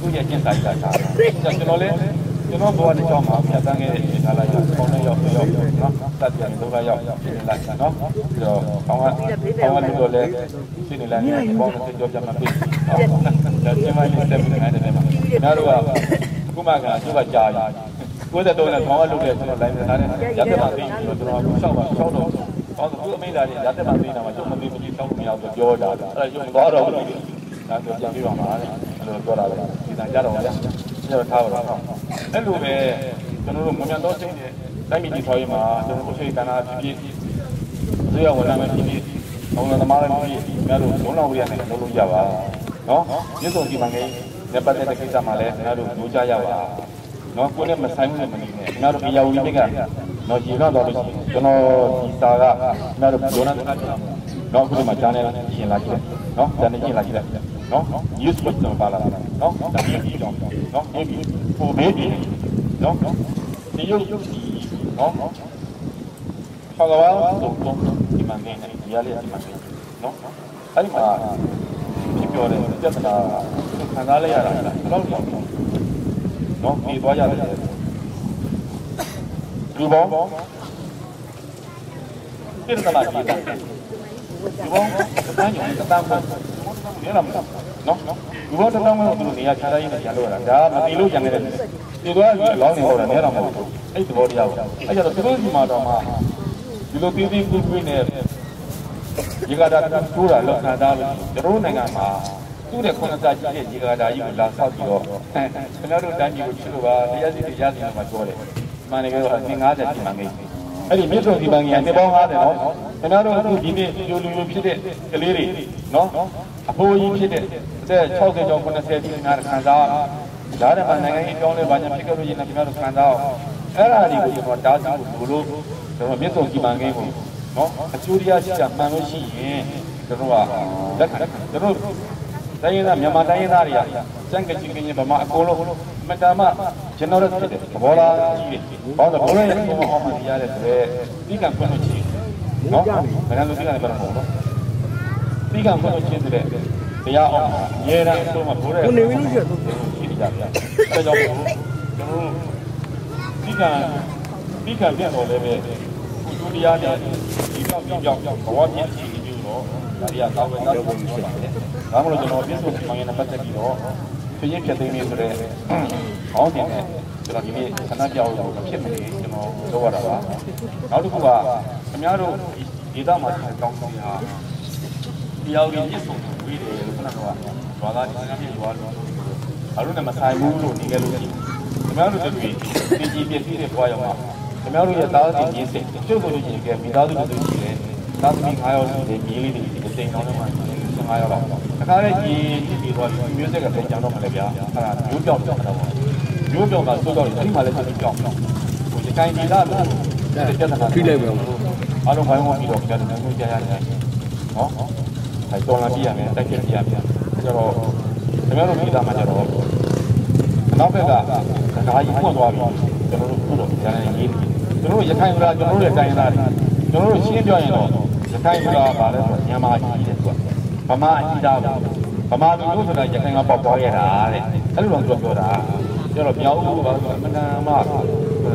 သူ့ရဲ့ကျင့်စာရေးတာထားကျွန်တော်လည်း ကျွန်တော်ဘဝတစ်ကြောင်းမှာပြတန်းခဲ့တဲ့ဒီကာလရောက်ပေါင်းရောက်ရောက်နော်တတ်ပြန်ဒုက္ခရောက်ဖြစ်နေလိုက်နော်ပြီးတော့ကောင်းကကောင်းကလို့လည်းဖြစ်နေလိုက်တယ်ပေါင်းတဲ့ကြောပြမှာဖြစ်ဒါကျမလေးတက်ပြီးနေတဲ့နေရာမှာနားတော့အခုမှကသူကကြာပြီ93နဲ့ခေါင်းကလုပ်တဲ့ကျွန်တော် line ထားတဲ့ရတဲ့မှာသိပြီးတော့ကျွန်တော်ရှောက်ပါရှောက်တော့ဟောသူအမိန့်လာတယ်ရတဲ့မှာသိတာမှာကျွန်တော်မသိဘူးရှောက်လို့မရဘူးပြောတာအဲ့ဒါကျွန်တော်သွားတော့ဘူးဒါဆိုပြန်ပြပါမှာလေအဲ့လိုပြောတာပဲဒီတန်ကြတော့ဗျာ ကျွန်တော်ထားပါတော့အဲ့လိုပဲကျွန်တော်တို့မမြန်တော့စိတ်နဲ့တိုင်းပြည်ကြီးထွားရေးမှာကျွန်တော်တို့စိတ်တနာဖြစ်ဖြစ်ဇေယျဝန်ထမ်းပဲဖြစ်ဖြစ်ဘုံတော်သမားလည်းဖြစ်ဖြစ်များတို့ဘုံတော်ဝိရနဲ့လုပ်လို့ရပါနော်မြစ်စုံဒီမှာငယ်နဲ့ပတ်သက်တဲ့ကိစ္စမှာလည်းများတို့လိုချရပါနော်ကိုယ်နဲ့မဆိုင်ဘူးနဲ့မနေနဲ့များတို့အရာဝီမြစ်ကနော်ကြည်တော့တော့လို့ရှိရင်ကျွန်တော်ဒီစာကများတို့ဒေါနတ်ကနော်အခုဒီမှာ channel ရှင်းလာကြည့်နော် channel ရှင်းလာကြည့် နော် news ပတ်တော့ပါလာနော်ဒါမျိုးကြည့်တော့နော်ဒီပုံမေးဒီနော်ဒီရုပ်နော်ခေါ်တော့တော့ဒီမှာနေနေဒီရလေးဒီမှာနေနော်အဲ့ဒီမှာဖြစ်ပြောတဲ့ပြဿနာခံစားလိုက်ရတာဘယ်လောက်ကြောင့်နော်ပြီးသွားရတယ်ဒီဘောပြဿနာကြီးတာဒီဘောတန်းညောတန်းဘော နေလားမနော်ဒီဘောတန်းဘောသူနေရာခြားတိုင်းနဲ့ရလို့ရတာဒါမတီလို့ကြံနေတဲ့ဒီတော့လောင်းနေတော့နေတော့မဟုတ်ဘူးအဲ့ဒီဘောတရားကိုအဲ့ကျတော့သူတို့ဒီမှာတော့မှဒီလိုပြီးပြီးပြီးပြီးနဲ့ရေကာတာတိုးတာလောက်ခံတာလို့ကျွန်တော်နိုင်ငံမှာသူ့တဲ့ခုနစာကြီးရဲ့ရေကာတာကြီးကိုလာဆောက်ပြီးတော့ကျွန်တော်တို့တန်းကြီးကိုချစ်လို့ပါတရားစီတရားစီမှာပြောတယ်မှန်တယ်ကတော့အင်း90ဒီမှာငိတ်အဲ့ဒီမြစ်စုံဒီပန်ကြီးကနေပေါင်း90နော်ကျွန်တော်တို့အခုဒီနေ့လူလူလူဖြစ်တဲ့ကလေးတွေနော် အဖိုးကြီးဖြစ်တဲ့အသက်60ကျော်90တိနာခံစားဒါတဲ့မှာနိုင်ငံရေးကြောင်းလေးဘာညာဖြစ်ခဲ့လို့ရင်လည်းကျွန်တော်တို့ခံစားအောင်အဲ့ဒါတွေကိုကျွန်တော်တားဆီးဖို့ဘလို့ကျွန်တော်မြစ်စုံဒီပန်ကြီးကိုနော်အကျိုးတရားရှိတာမှန်လို့ရှိရင်ကျွန်တော်ကလက်ခံကျွန်တော်တိုင်းရင်းသားမြန်မာတိုင်းရင်းသားတွေကစံကချင်းကင်းဗမာအကုန်လုံးမတမကျွန်တော်တို့ဖြစ်တယ်သဘောလားကြီးတယ်။ဘာလို့ဘိုးရဲ့ဘုံဟောမှရတဲ့ဆိုတော့ဒီကံဖွင့်လို့ရှိနော်ဘယ်လိုဒီကံပြန်လို့နော် ဒီကံဖွင့်လို့ရှိတဲ့တရားအောင်အများအားအဆုံးမှာဘိုးရဲ့ကိုနေဝင်းကြီးကတော့ရှိကြဗျာ။အဲကြောင့်ကျွန်တော်ဒီကံဒီကံပြန်တော့လည်းပဲကုသတရားနဲ့ဒီကြောင့်ဒီကြောင့်ဘဝပြည့်စုံနေပြီတော့ဒါရီကတောင်းပဲတောင်းဖို့ဖြစ်ပါတယ်။ဒါမှမဟုတ်ကျွန်တော်ပြည့်စုံဆောင်ရတဲ့ပတ်သက်ပြီးတော့ဖြစ်ရင်ဖြစ်သိနေဆိုတဲ့အောင်းတင်နဲ့ကျွန်တော်ဒီနေ့ဆန္ဒပြလို့ဖြစ်မနေကျွန်တော်ပြောရတာပါနောက်တစ်ခုကခင်ဗျားတို့ဒေသမှာရှိတဲ့ကောင်းကောင်းဟာ တရားဝင်ပြည့်စုံဝေးတယ်လို့ခဏတော့ဘာသာဒီကနေ့ရွာလို့အရုံးနဲ့မဆိုင်ဘူးလို့နေကြလို့ရှိရင်ခင်ဗျားတို့တို့ဒီကြီးပြည့်စည်တဲ့ဘဝရောက်မှာခင်ဗျားတို့ရဲ့သားသမီးရင်းစိတ်ကျုပ်တို့လို့ရှိရင်ကမိသားစုတို့ရှိတယ်သားသမီး9ယောက်ရှိတယ်မြေးလေးတွေဒီတိမ်ကောင်းတော့မှ15ယောက်လောက်တခါလေကြီးကြည့်ပြီးတော့မျိုးစက်ကလည်းကြောင်တော့မလဲဗျာအဲ့ဒါမျိုးပြောက်တော့တာပေါ့မျိုးပြောက်ကဆိုတော့ဒီမှာလည်းသူကြောက်ဟိုဒီတိုင်းဒီလားလို့ပြဿနာထိလိုက်ပဲအားလုံးဘိုင်းဝပြီးတော့ကြားတယ်မျိုးကြားရတယ်နော် အဲတော်လာပြရမယ်တိုက်ပြပြရမယ်ကျတော့ခင်ဗျားတို့ပြည်သားမှာကျတော့နောက်ဘက်ကစကားကြီးပွင့်သွားပြီကျွန်တော်တို့ခုတော့ကြားနေရေးကျွန်တော်တို့ရခိုင်ကကျွန်တော်တို့ရဲ့တိုင်းသားတွေကျွန်တော်တို့ရှင်းပြရင်တော့ရခိုင်ကဘာလဲဆိုမြန်မာကြီးတယ်သူကဗမာအကြီးသားကိုဗမာလူမျိုးဆိုတာရခိုင်ကပေါက်ပွားခဲ့တာတဲ့အဲ့လိုတော့ပြောတာကျတော့မြောက်ဦးဘာလို့အမှန်တမ်းမှ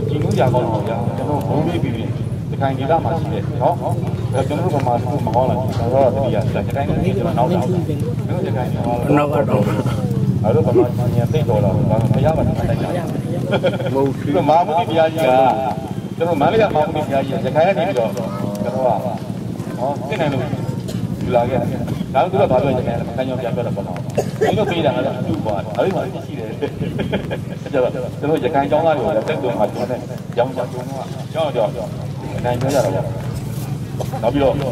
ကြည်နူးကြကောင်းတော့ဗျာကျွန်တော်ဘုံပြီးပြီးရ ခိုင်ဒေသမှာရှိတယ်နော်အဲကျွန်တော်တို့ဗမာလူမကောင်းလားကျွန်တော်တို့တရားစတဲ့တိုင်းကနေကျွန်တော်နောက်တာကျွန်တော်ရခိုင်ကနောက်ကတော့အဲ့တော့ဗမာညသိတော်လာဘာလို့တရားပါတိုက်တာမဟုတ်ဒီလိုမာမုတိတရားကြီးကကျွန်တော်မန္တလေးကမာမုတိတရားကြီးရခိုင်ကနေပြီးတော့ကျွန်တော်ကဟောသိနိုင်လို့ယူလာခဲ့တယ်။ဒါကသူကဘာပြောကြလဲမခံကြောင်ပြန်ပြောတော့ပေါ့။ဒီလိုပေးတာကတော့အတူပါ။အဲ့ဒီမှာရှိတယ်။ကျတော့ကျွန်တော်ရခိုင်ကျောင်းသားတွေကိုလည်းတက်သွင်းမှာကျွန်တော်နဲ့ရောင်းချကျွန်းကကျောင်းတော့အ နိုင်ပြောကြတာပေါ့။နောက်ပြီးတော့ဟို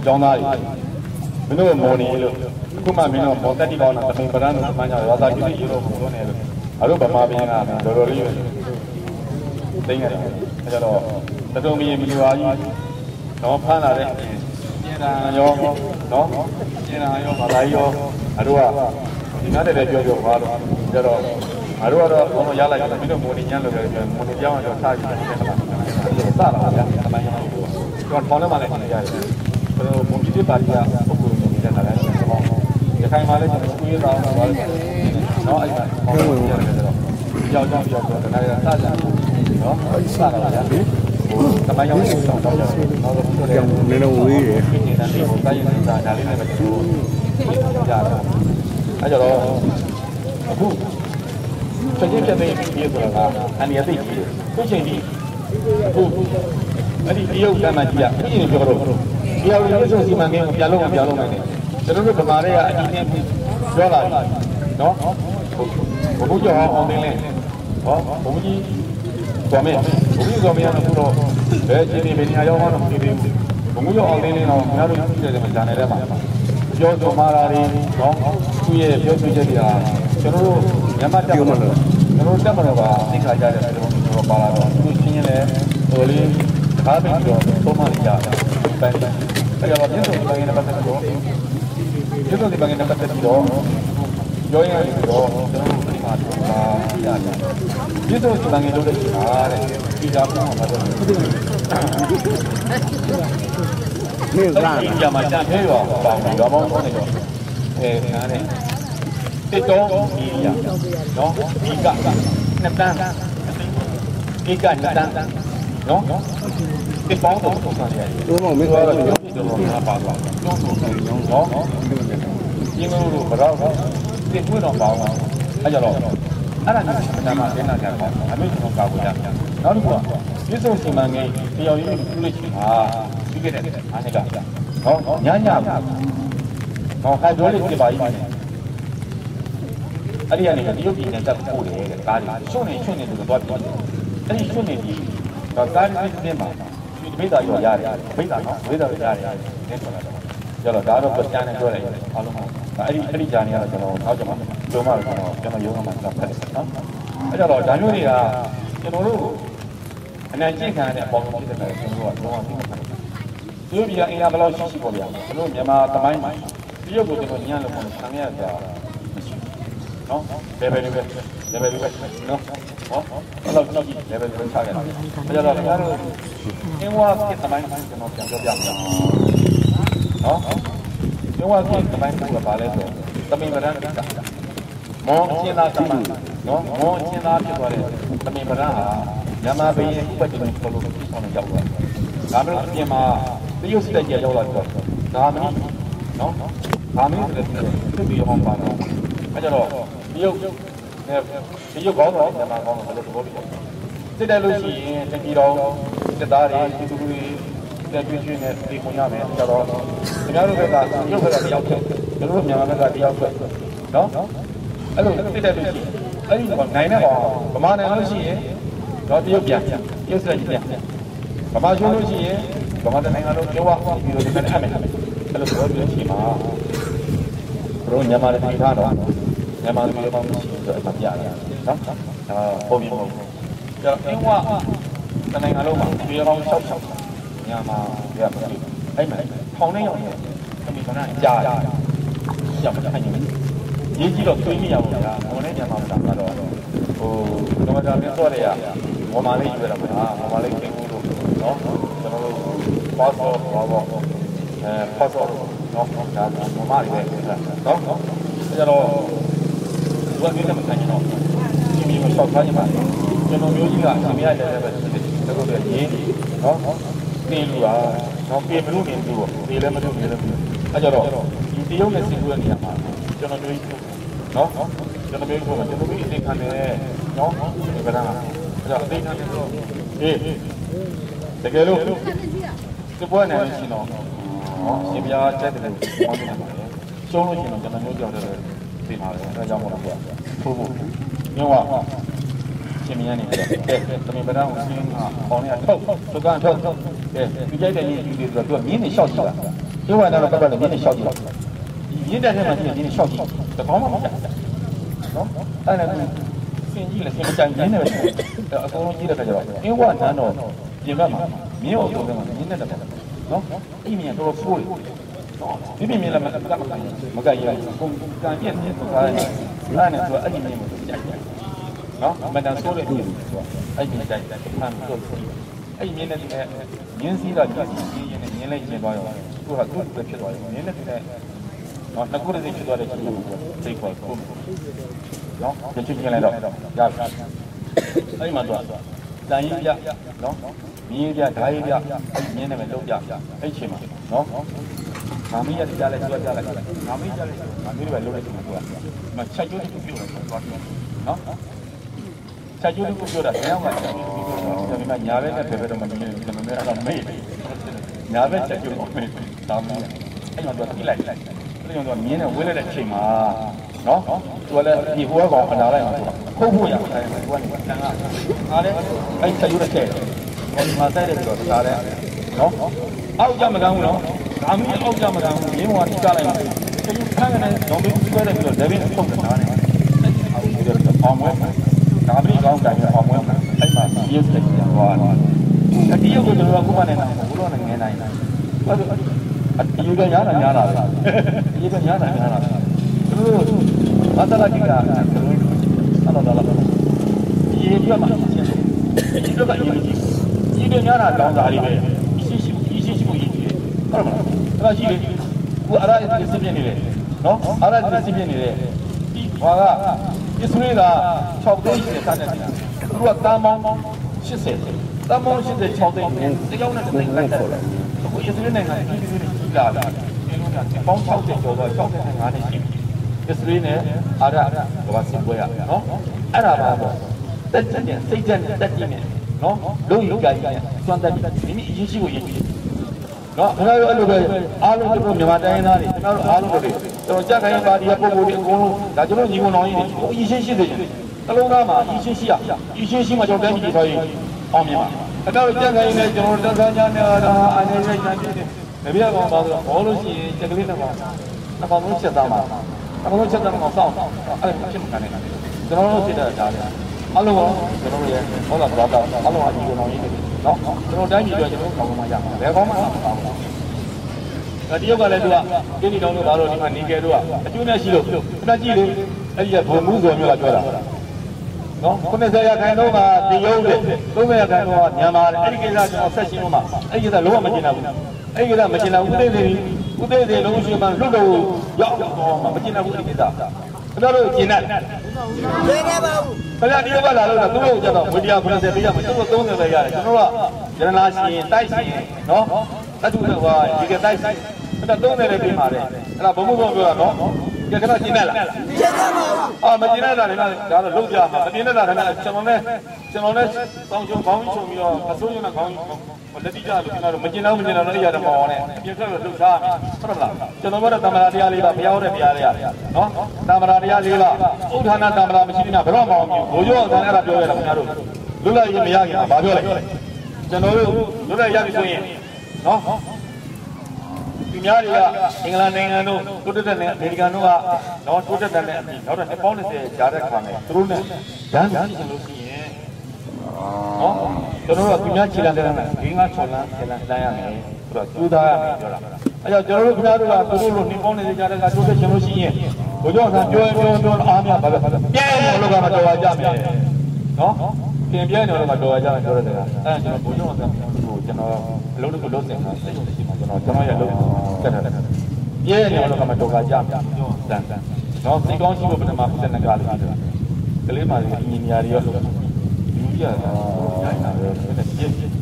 အကြောင်းသားတွေမင်းတို့မော်နေလို့အခုမှမင်းတို့မော်တက်တိကောင်းတာသမင်ပဒန်းတို့မှညာရွာသားကြီးတွေလို့ပြောနေလို့အတို့ဗမာပြည်ကတော်တော်လေးသိနေတယ်အဲကြတော့တတုံမီမီဝါကြီးတော့ဖမ်းလာတဲ့ပြင်တာရောနော်ပြင်တာရောဘာသာရောအတို့ကဒီနားတဲ့ပြောပြောပါတော့ကြတော့အတို့ကတော့ဘုံရလိုက်တယ်မင်းတို့မိုးနေညံ့လို့လည်းမိုးနေပြောင်းတော့စားကြည့်တယ်ခလား စတာပါဗျာအမှန်ကြီးတော့ထောင်းလည်းမလည်းနေရတယ်ကျွန်တော်ပုံပြစ်ပါတီကပုဂ္ဂိုလ်မျိုးနေတဲ့ခါလည်းကျွန်တော်ရခိုင်မှာလည်းကျွန်တော်ကိုရေးသားတော့ပါတယ်နော်အဲ့ဒါဟောဝင်ရတယ်ဆိုတော့ကြောက်ကြောက်ကြောက်တော့တခါရစကြနော်စတာပါဗျာဟိုတမန်ရောက်တော့တော့တော့တော့တော့ကြောင်နည်းနည်းဝေးတယ်ဒီနေ့တည်းကိုတိုင်းနေတာဒါလေးနဲ့ပဲကျွန်တော်ကြားတာအဲကြတော့အခုချက်ချင်းချက်သိပြီးဆိုတာကအန်ရသိကြီးခုချိန်ဒီ အခုအဲ့ဒီတရုတ်တမန်ကြီးကအဲ့ဒီပြောတော့တရားဝင်လို့စီမံကိန်းကိုပြန်လုပ်အောင်ပြန်လုပ်နိုင်တယ်ကျွန်တော်တို့ဗမာတွေကအကြီးနဲ့ပြောလာပြီနော်ဘုဘကျော်အောင်တင်လဲဟောဘုဘကြီးတော်မယ်ဘုဘကြီးတော်မယ်ကတော့ဘယ်ချိန်ဒီဘယ်နေရာရောက်မှတော့မသိသေးဘူးဘုံမျိုးအောင်တင်းနေတော့များတို့ကြည့်တယ်မှာဂျာနယ်ထဲမှာပြောဆိုမာရာတွေနော်သူ့ရဲ့ပြောဆိုချက်တွေကကျွန်တော်တို့မြန်မာတက်မှာလို့ကျွန်တော်တက်မှာတော့သိခါကြတယ်ကျွန်တော်တို့ပါလာတော့ သူချင်းချင်းလည်းဟိုလေးတကားပြီးတော့သုံးမလေးကြတယ်ပန်းအဲ့တော့ပြည့်စုံပိုင်းနဲ့ပတ်သက်တော့ပြည့်စုံပိုင်းနဲ့ပတ်သက်ပြီးတော့ပြောရင်လည်းတော့ကျွန်တော်တို့ဒီမှာပါရတယ်ပြည့်စုံပိုင်းနဲ့လုပ်တဲ့ချိန်မှာတဲ့ဒီကပုံမှာတော့မင်းကလားဒီကြမှာတန်သေးရောပေါင်းရောပေါင်းဆုံးနေတော့အဲနားနဲ့တစ်တော့ဒီရနော်ဒီကနှစ်တန်း ဒီကနှစ်တန်းနော်တစ်ပေါင်းတော့ပုံစံရတယ်ဘုံမမင်းကတော့လားပြောပြတော့ငါပါသွားကျောင်းဆုံးဆုံးနော်ဒီမျိုးလို့ဘရောတစ်ပွင့်တော့ပေါင်းအောင်အဲကြတော့အဲ့ဒါကမှမနာကြတာပါအမေကျွန်တော်ကာကွယ်ရနောက်တစ်ခုကပြည့်စုံစီမံကိန်းတရားရင်းပြုလို့ရှိတာပြီးခဲ့တဲ့အားနဲ့ကနော်ညညပါနော်ဟိုက်ဒရိုလစ်ပြပါကြီးနေအဲ့ဒီကနေတရုတ်ပြည်နဲ့တက်ဖို့တယ်တဲ့ကားတွေရှုံနေရှုံနေလို့တော့ပြောတယ် အဲ့ဒီရှုံနေပြီးတော့ကားတွေပြင်မှာဒီမိသားရောရတယ်မိသားနော်မိသားရောရတယ်နင်းဆိုတာတော့ကျတော့ဒါတော့ပြန်နေပြောလိုက်အားလုံးအဲ့ဒီအဲ့ဒီဂျာနေကတော့ကျွန်တော်နောက်ကျမှကျွန်တော်ကျွန်တော်ကျွန်တော်ရုံးမှာဆက်ဖက်တယ်နော်အဲ့ကြတော့ဒါမျိုးတွေကကျွန်တော်တို့အနိုင်ကျင့်ခံရတဲ့အပေါ်မှာဖြစ်တဲ့ကျွန်တော်တို့ကတော့သိမှတ်တယ်သူတို့ဒီကအင်အားဘယ်လောက်ရှိရှိပေါ်ဗျာကျွန်တော်မြန်မာသမိုင်းမှာတရုတ်ကိုကျွန်တော်ညံ့လို့ပေါ့ဆံရကြမရှိဘူးနော် level တွေပဲ level တွေပဲနော်ဟောအဲ့တော့ကျွန်တော်ဒီ level တွေချခဲ့တာအဲ့ကြတော့ကျွန်တော်တို့အင်းဝါဖြစ်သမိုင်းမှာကျွန်တော်ပြန်ပြောပြမှာနော်အင်းဝါဖြစ်သမိုင်းကဘာလဲဆိုသမင်္ဂရန်ကမောအချင်းသားသမန်နော်မောအချင်းသားဖြစ်သွားတဲ့သမင်္ဂရန်ဟာမြန်မာဘရင်ဥပဒေကိုပေါ်လို့ဖြစ်ဆောင်ရောက်သွားတယ်။ဒါမှမဟုတ်အပြင်မှာတရုတ်စစ်တပ်ကြီးရောက်လာတော့ဒါမင်းနော်ဒါမင်းဆိုတဲ့သူပြီးအောင်ပါတော့အဲကြတော့တရုတ် နဲ့တရုတ်ကောင်းတော့မြန်မာကောင်းတော့ဘယ်လိုသဘောတူလဲ။စစ်တယ်လို့ရှိရင်တကြီးတော်စစ်သားတွေသူသူတွေတက်ပြည့်ချင်းနဲ့ဒီပုံရမယ်ကြတော့ခင်ဗျားတို့ဘက်ကတရုတ်ဘက်ကတယောက်ထွက်ကျွန်တော်တို့မြန်မာဘက်ကတယောက်ထွက်နော်အဲ့လိုစစ်တယ်လို့ရှိရင်အဲ့ဒီနိုင်တဲ့ကောင်ဗမာနိုင်လို့ရှိရင်တော့တရုတ်ပြန်တရုတ်စစ်ကြီးပြန်ဗမာရှုံးလို့ရှိရင်ဗမာတိုင်းနိုင်ငံလုံးကျောဝပြီးတော့ဒီကအမယ်အဲ့လိုပြောပြီးရှိမှာဘရောမြန်မာတွေထိထားတော့ မြန်မာတွေတော့မရှိဘူးဆိုတော့ပြရတယ်နော်အာပုံပြီးပုံကျတော့အင်းဝတနိုင်ငံလုံးမှာဒီကောင်၆၆မြန်မာပြပါလိမ့်အဲ့မှာထောင်နေရောက်နေအမေကနာကြားရရောက်မှအဲ့ဒီရေးကြည့်တော့တွေးမိရပါဗျာဘုံနဲ့မြန်မာမှာတော့ဟိုကမ္ဘာကပြန်တော့ရဝမာလေးယူရတာပါဝမာလေးခင်ဘူးလို့နော်ကျွန်တော်တို့ passport ဘာပေါ့အဲ passport နော်ဒါဝမာလေးပဲနော်နော်အဲ့တော့ ဘုရားမျိုးနဲ့မဆိုင်တော့ဒီမျိုးဆောက်ထားကြပါကျွန်တော်မျိုးကြီးကအရှင်မရတဲ့လည်းပဲတကုတ်ရဲ့ရင်းနော်နေလူอ่ะနော်ပြေမလို့နေသူပြေလည်းမလို့နေလည်းအဲ့ကြတော့ဒီတရုတ်နဲ့စင်ကူတဲ့နေရာမှာကျွန်တော်မျိုးကြီးနော်ကျွန်တော်မျိုးကြီးပေါ့ကျွန်တော်မျိုးကြီးအသိခံတယ်နော်ဒီကနေ့အဲ့တော့အသိခံတယ်ဆိုအေးတကယ်လို့ဒီပွဲနဲ့ရှင်တော့ဟောရှင်ပြားတက်တယ်လို့ပြောနေတာပါလေရှုံးလို့ရှင်တော့ကျွန်တော်မျိုးကြောက်တယ် ပေးထားတယ်အဲဒါကြောင့်မို့လားကိုယ်ဖို့ဖို့ညောင်းပါရှင်မြန်နေတယ်တမင်ပဒကိုဆင်းဟာပေါင်းနေတာထုတ်သူကထုတ်အဲဒီကြိုက်တဲ့ကြီးကြီးဆိုတော့သူကမြင်းနေရှောက်ကြည့်တာဒီဝါနာတော့ပတ်တယ်မြင်းနေရှောက်ကြည့်တာဒီမြင်းတက်ထဲမှာရှိတဲ့မြင်းနေရှောက်ကြည့်တကောင်းမှမဟုတ်နော်အဲ့ဒါကဆင်းကြီးလေဆင်းကြိုင်မြင်းနေပဲအကုန်လုံးကြီးတဲ့ခါကျတော့အင်းဝနန်းတော့ပြင်ဘက်မှာမြင်းရောအကုန်လုံးမြင်းနဲ့တက်တယ်နော်အဲ့မြင်တော်တော်ဆိုးတယ် ပြပြမြင်လာမှာကပ်ကပ်မကပ်ရဘူးကံပြည့်ပြည့်သွားတယ်အဲ့နဲ့ဆိုအဲ့ဒီမျိုးကိုကြိုက်တယ်နော်မတန်ဆိုးတဲ့ပြည်ဆိုအဲ့ဒီကြိုက်တယ်ဖမ်းလို့အဲ့ဒီမြင်တဲ့မြင်းစည်းတော့ကြိုက်ပြီးရင်းနဲ့မြင်းလိုက်ရှင်းသွားရောသူကသူ့ပဲဖြစ်သွားရောမြင်းနဲ့တည်းနော်နှစ်ခုတည်းဖြစ်သွားတဲ့ချင်းကိုသိခွာကိုနော်ကြည့်ကြည့်လိုက်တော့ရပြီအဲ့ဒီမှာတော့တန်ရင်ပြနော်မြင်းပြဓာရင်ပြအဲ့ဒီမြင်းနဲ့ပဲလုံးပြအဲ့ဒီချိန်မှာနော် နာမည်ရတယ်ကြားလဲပြောကြားလိုက်နာမည်ကြားလဲနာမည်တွေပဲလုံးလိုက်တယ်ကိုကမချက်ကျိုးတစ်ခုပြောတယ်သွားတယ်နော်ချက်ကျိုးတစ်ခုပြောတာဘယ်အောင်ကချက်ကျိုးတစ်ခုပြောတာဒီမှာညာဘက်နဲ့ဘယ်ဘက်တော့မမြင်ဘူးကျွန်တော်များတော့မေ့ညာဘက်ချက်ကျိုးတော့မေ့ဒါမှမဟုတ်အဲ့တော့သူကပြလိုက်လိုက်အဲ့တော့သူကမြင်းနဲ့ဝဲလိုက်တဲ့ချိန်မှာနော်သူကလည်းဒီဟိုကောင်အနာလိုက်မှာသူကခုတ်ဖို့ရအောင်သူကလည်းတန်ကအားလည်းအဲ့ချက်ကျိုးတဲ့ချက်ဟိုမှာတိုက်တယ်ဆိုတော့ဒါလည်းနော်အောက်ကြမကန်းဘူးနော် ဒါမီးအောက်ကြမှာဒါမီးရင်းဝါတိကြလိုက်တယ်သူခန့်ကနေဒေါ်ဘီကိုပြလိုက်ပြီးတော့ဒေဗင်းထုတ်တာနဲ့အောက်ကိုတော့အောင်ဝဲဒါမီးကောင်းတယ်အောင်ဝဲအဲ့မှာရေးလိုက်တယ်ဟောအတီးရုပ်ကိုကျွန်တော်ကခုမှနေနိုင်ဘူးလို့လည်းငဲနိုင်တယ်အဲ့ဒါအတီးရုပ်ကရတာများတာပဲအတီးရုပ်ကရတာများတာပဲသူတို့ဘာသာလိုက်တာအဲ့တော့တော့ဒီရေးပြမှာဒီလိုကအရေးကြီးဒီလိုများတာတောင်းတာလေးပဲ ဒါရှိလေကိုအရာစ်စစ်ပြနေတယ်နော်အရာစ်စစ်ပြနေတယ်ဒီဘာကအစ္စရေးက6သိန်းနဲ့စားနေတာသူကတန်ပေါင်း80တန်ပေါင်း86သိန်းတယောက်နဲ့တစ်သိန်းလိုက်ခေါ်တယ်အခုအစ္စရေးနိုင်ငံကဒီလိုကြီးလာတာပေါင်း60ကျော်တော့65နဲ့ရှိပြီအစ္စရေးနဲ့အာရဘာစစ်ပွဲရနော်အဲ့ဒါပါပေါ့တက်တဲ့စိတ်ဓာတ်နဲ့တက်ကြည့်နေနော်လုံးလုံးကြိုင်ကြိုင်စွမ်းတက်ပြီးမိမိအရင်ရှိကိုရည်ကြည့် နော်ခင်ဗျားတို့အဲ့လိုပဲအားလုံးတို့မြန်မာတိုင်းသားတွေခင်ဗျားတို့အားလုံးတို့ကျွန်တော်ကြက်ခိုင်းပါတီရဲ့ပုံပုံတွေအကုန်လုံးဒါကျွန်တော်ညီဝန်တော်ကြီးတွေအီရှင်းရှိတယ်တလုံးသားမှာအီရှင်းရှိရအီရှင်းရှိမှကျွန်တော်တိုင်းပြည်ထောက်ရေးအောင်မြင်ပါအဲ့တော့ကြက်ခိုင်းနေကျွန်တော်တက်သားညာနဲ့ဒါအနေနဲ့ညာပြည့်တယ်တပြည့်ကောင်ပါဆိုတော့ဘောလို့ရှိရင်ချက်ကလေးတစ်ကောင်တစ်ကောင်လုံးချက်သားမှာတစ်ကောင်လုံးချက်သားမှာစောင့်အဲ့ဒါဖြစ်မှကနေတယ်ကျွန်တော်တို့ဖြစ်တာဒါလေအလုံးကကျွန်တော်ရဲ့ဟောတာဘာသာအလုံးအညီဝန်တော်ကြီးတွေ နော်ကျွန်တော်တိုင်းပြည်အတွက်ကျွန်တော်ကောင်းမှရမှာဘယ်ကောင်းမှမကောင်းဘူးဒါတရုတ်ကလည်းသူကတင်းဒီတောင်းတို့ဘာလို့ဒီမှာနေကဲတို့ကအကျိုးနဲ့ရှိလို့ခဏကြည့်လေအဲ့ဒီကဘုံမှုဆိုမျိုးကပြောတာနော်90ရာခိုင်နှုန်းကတရုတ်တဲ့30ရာခိုင်နှုန်းကမြန်မာတဲ့အဲ့ဒီကိစ္စကျွန်တော်ဆက်ရှင်းလို့မှအဲ့ဒီကိစ္စလုံးဝမကျင်တာဘူးအဲ့ဒီကိစ္စမကျင်တာဦးသိသိဦးသိသိလုံးရှင်မှလွတ်တော့ရောက်တော့မှမကျင်တာဘူးအဲ့ဒီကိစ္စကျွန်တော်တို့ကျင်တတ်ဘယ်နဲ့ပါဘူး ခင်ဗျာဒီဘက်လာလို့တော့သူ့ကိုကျတော့ဝီဒီယာ90ပေးရမယ်သူ့ကို30ပဲရတယ်ကျွန်တော်ကရတနာရှင်တိုက်ရှင်နော်တတူတော့ဟာဒီကတိုက်ရှင်အဲ့ဒါ30လည်းပေးပါတယ်အဲ့ဒါဘုံဘုံပြောတာနော်ကြက်ကတော့ကျင်းနေလားကျင်းနေပါဘူးအာမကျင်းနေတာလည်းဒါတော့လုတ်ကြမှာမကျင်းနေတာလည်းကျွန်တော်လည်းကျွန်တော်လည်းတောင်းချုံခေါင်းချုံပြီးတော့အစိုးရနဲ့ခေါင်းလက်တိကြလို့ကျွန်တော်တို့မကျင်းတော့မကျင်းတော့လည်းအရာတော့မအောင်နဲ့ပြက်ကတော့လုတ်စားမှာဟုတ်လား ကျွန်တော်တို့တမရာတရားလေးပါဘုရားဟောတဲ့တရားလေးရတယ်နော်တမရာတရားလေးပါဥထာဏတမရာမရှိနေတာဘယ်တော့မှမပြောဘူးဘိုးကျော်ကအဲ့ဒါပြောရတယ်ခင်ဗျားတို့လွတ်လပ်ရေးမရခင်ဗျာဘာပြောလဲကျွန်တော်တို့လွတ်လပ်ရပြီဆိုရင်နော်သူများတွေကအင်္ဂလန်နိုင်ငံတို့တိုးတက်တဲ့အမေရိကန်တို့ကတော့တိုးတက်တဲ့အပြင်နောက်တော့နှစ်ပေါင်း20ကြားတဲ့ခါမှာသူတို့နဲ့ဒန်းကြည့်လို့ရှိရင်နော်ကျွန်တော်တို့ကသူများခြေလမ်းတဲ့လမ်း5 6လမ်းခြေလမ်းတန်းရမယ်ဆိုတော့ကျူးသားရမယ်ပြောတာ အဲ့တော့ကျွန်တော်တို့ခင်ဗျားတို့ကသူတို့လိုနေပေါင်းနေကြတဲ့ကတိုးတက်ချင်လို့ရှိရင်ဘုကြောင့်ဆန်ပြောပြောပြောအားများပါပဲပြန်လို့လောက်ကမတော်ပါကြမယ်နော်ပြန်ပြန်တော့မတော်ပါကြမယ်ပြောတဲ့ကအဲ့ကျွန်တော်ဘုကြောင့်ဆန်ကိုကျွန်တော်အလုပ်တစ်ခုလုပ်စင်တာစိတ်ရှိရှိမှာကျွန်တော်ကျွန်တော်ရလုပ်ကတ်တယ်ပြန်တော့လောက်ကမတော်ပါကြမယ်ဆန်ဆန်နော်စိတ်ကောင်းရှိဖို့ပထမဖြစ်တဲ့ငကားလေးကလေးမကြီးအင်ဂျင်နီယာတွေရောလူကြီးကအားရတာပဲဖြစ်နေပြည့်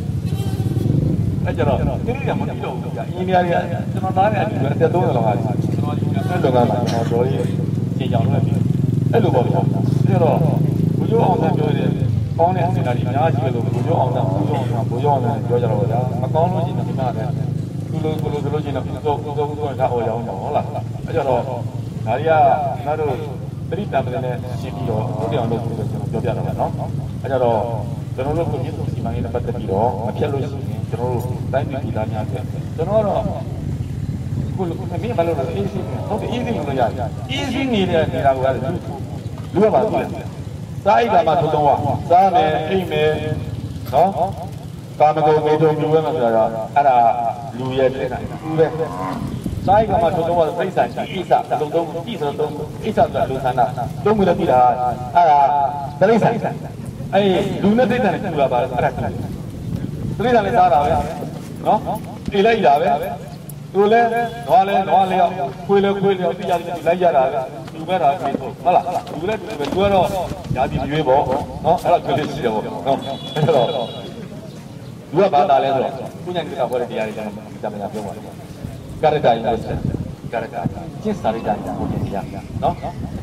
အဲ့ကျတော့တိတိကျမပြီးတော့ဘူးကြာအင်းများတွေကကျွန်တော်သားနဲ့အတူပဲတက်သုံးရလောက်ဟာကျွန်တော်ယူနေတဲ့လောကမှာကျွန်တော်တော်ကြီးရှင်းကြောင်လုပ်ပြီးအဲ့လိုပေါ့ဗျာအဲ့တော့ဘုရားအောင်တဲ့ပြောတဲ့ကောင်းတဲ့စင်တာတွေအများကြီးပဲလို့ဘုရားအောင်တဲ့ဘုရားအောင်ဘုရားအောင်တဲ့ပြောကြတော့ဗျာမကောင်းလို့ရှိရင်ခင်ဗျားလည်းသူလိုသူလိုသူလိုရှိရင်တော့သူတို့သူတို့ကအော်ရအောင်တော့ဟုတ်လားအဲ့ကျတော့ဒါတွေကကျွန်တော်တို့ပရိသတ်တွေနဲ့ရှင်းပြီးတော့ဘုရားအောင်လုပ်ပြီးတော့ကျွန်တော်ပြောပြတော့မှာနော်အဲ့ကျတော့ကျွန်တော်တို့ကိုမြင့်ဆုံးစီမံရေးနဲ့ပတ်သက်ပြီးတော့မဖြတ်လို့ရှိရင် ကျွန်တော်တို့တိုင်းပြည်ပြည်သားများအတွက်ကျွန်တော်တော့ကိုယ်ကမိဘလို့တော့အေးစိဟုတ်အေးစိလို့ရတယ်အေးစိနေတဲ့နေတာကလည်းလူကပါသူလဲစားအိတ်ကမှသုံးတော့စားမယ်အိတ်မယ်နော်ကာမဂုဏ်မေတုံလူပဲမဆိုတာတော့အဲ့ဒါလူရဲ့တဲ့နိုင်သူပဲစားအိတ်ကမှသုံးတော့စိတ်ဆိုင်အိစာသုံးသုံးအိစာသုံးအိစာဆိုတာလူဆန္ဒသုံးမှုလည်းပြီးတာအဲ့ဒါတိရစ္ဆာန်အဲ့လူနဲ့စိတ်ဆိုင်ကလူပါပါအဲ့ဒါ တိစ္ဆာတိစ္ဆာလည်းစားတာပဲနော်အေးလိုက်တာပဲသူလဲနွားလဲနွားလဲခွေးလဲခွေးလဲတိရတယ်လိုက်ရတာပဲသူပဲတာပြေဟုတ်လားသူလဲသူပဲသူကတော့ညာပြည်ရွေးပေါ့နော်အဲ့ဒါကြွေးရှိတယ်ပေါ့နော်အဲ့တော့လူကဘာသာလဲဆိုတော့ကုညာကိစ္စခေါ်တဲ့တရားတွေကျွန်တော်ကြာမညာပြောပါမယ်ကာရတာရင်းလို့ကာရတာကျင့်စာရိတ္တကိုကျင့်တရားနော်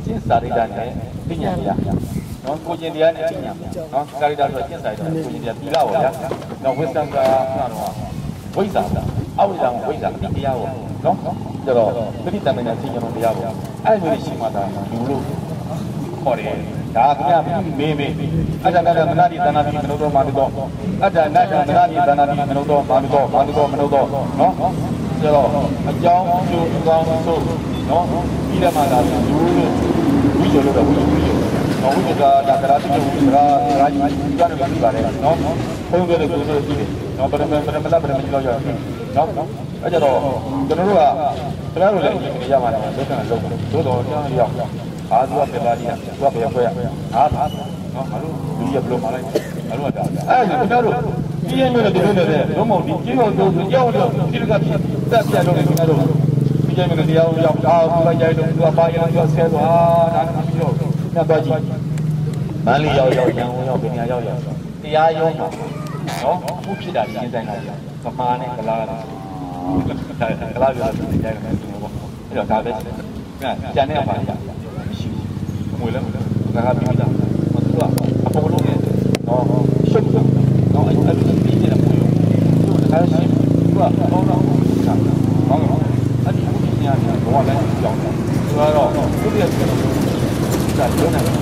ကျင့်စာရိတ္တနဲ့ပညာတရား နော်ကိုကျင့်တရားနဲ့ပညာနော်ကာရတာဆိုကျင့်စာရိတ္တကိုကျင့်တရားပြီးလာပါဗျာနော်ဝိသံကကတော့ဝိဇ္ဇာအဝိဇ္ဇာဝိဇ္ဇာဒီတရားပေါ့နော်ကျတော့ပဋိတမနာသိဉာဏ်တရားပေါ့အဲ့လိုရှိမှသာလူလို့ခေါ်တယ်ဒါကဗျာမေးမေးအတ္တနာမနာတိသနာတိမနုသောမာနုသောအတ္တနာတမနာတိသနာတိမနုသောမာနုသောမာနုသောမနုသောနော်ကျတော့အကြောင်းကျိုးအကောင်းဆုံးနော်ပြီးတယ်မှသာလူလို့ဝိဇ္ဇာလို့တော့ဝိဇ္ဇာ နော်ဝိဇ္ဇာဒါကရာတိဝိဇ္ဇာရာကြီးကြားနေပြီပါတယ်နော်ဘုန်းကြီးတို့ကိုယ်တို့ကြည့်တယ်နော်ပရမပရမလာပရမကြီးတော့ရနော်အဲ့ကြတော့ကျွန်တော်တို့ကကျွန်တော်တို့လည်းရပါမယ်လောကနဲ့လောကသို့တော်ကျွန်တော်ရောက်အာသူကပြပါလိမ့်သူကပြခွဲရအာနော်ငါတို့လူရဘလို့မလိုက်ငါတို့ကဒါအဲ့ကျွန်တော်တို့ဒီရင်မျိုးတွေတို့လည်းလုံးမဒီကျေးတော်တို့ကြောက်တော့ဒီကပြတက်ပြတော့ကျွန်တော်တို့ဒီရင်မျိုးတရားရောက်အာသူကရိုက်လို့သူကပါရတော့ဆဲသွားဒါကပြီးတော့ ညတော့ကြည့်မန်းလီရောက်ရောက်ရန်ကုန်ရောက်ပညာရောက်ရောက်တရားရုံးမှာနော်ခုဖြစ်တာဒီရင်ဆိုင်တာကမာနဲ့ကလားကလားပြောတယ်ကြိုက်တယ်ဆိုတော့အဲ့တော့ဒါပဲကျန်တဲ့အပါရမရှိဘူးငွေလည်းမလို့ငါကပြီးတာဟိုသူကအပေါ်လုံးနဲ့နော်ရှုပ်တော့နော်အဲ့အဲ့ပြီးနေတာမဟုတ်ဘူးသူကတခါရှိသူကဘောင်းတော့ချာဘောင်းတော့အဲ့ဒီဘုရားညာဘောလည်းကြောင်းတယ်သူကတော့သူရဲ့ကျွန်တော်ကပြောနေတာ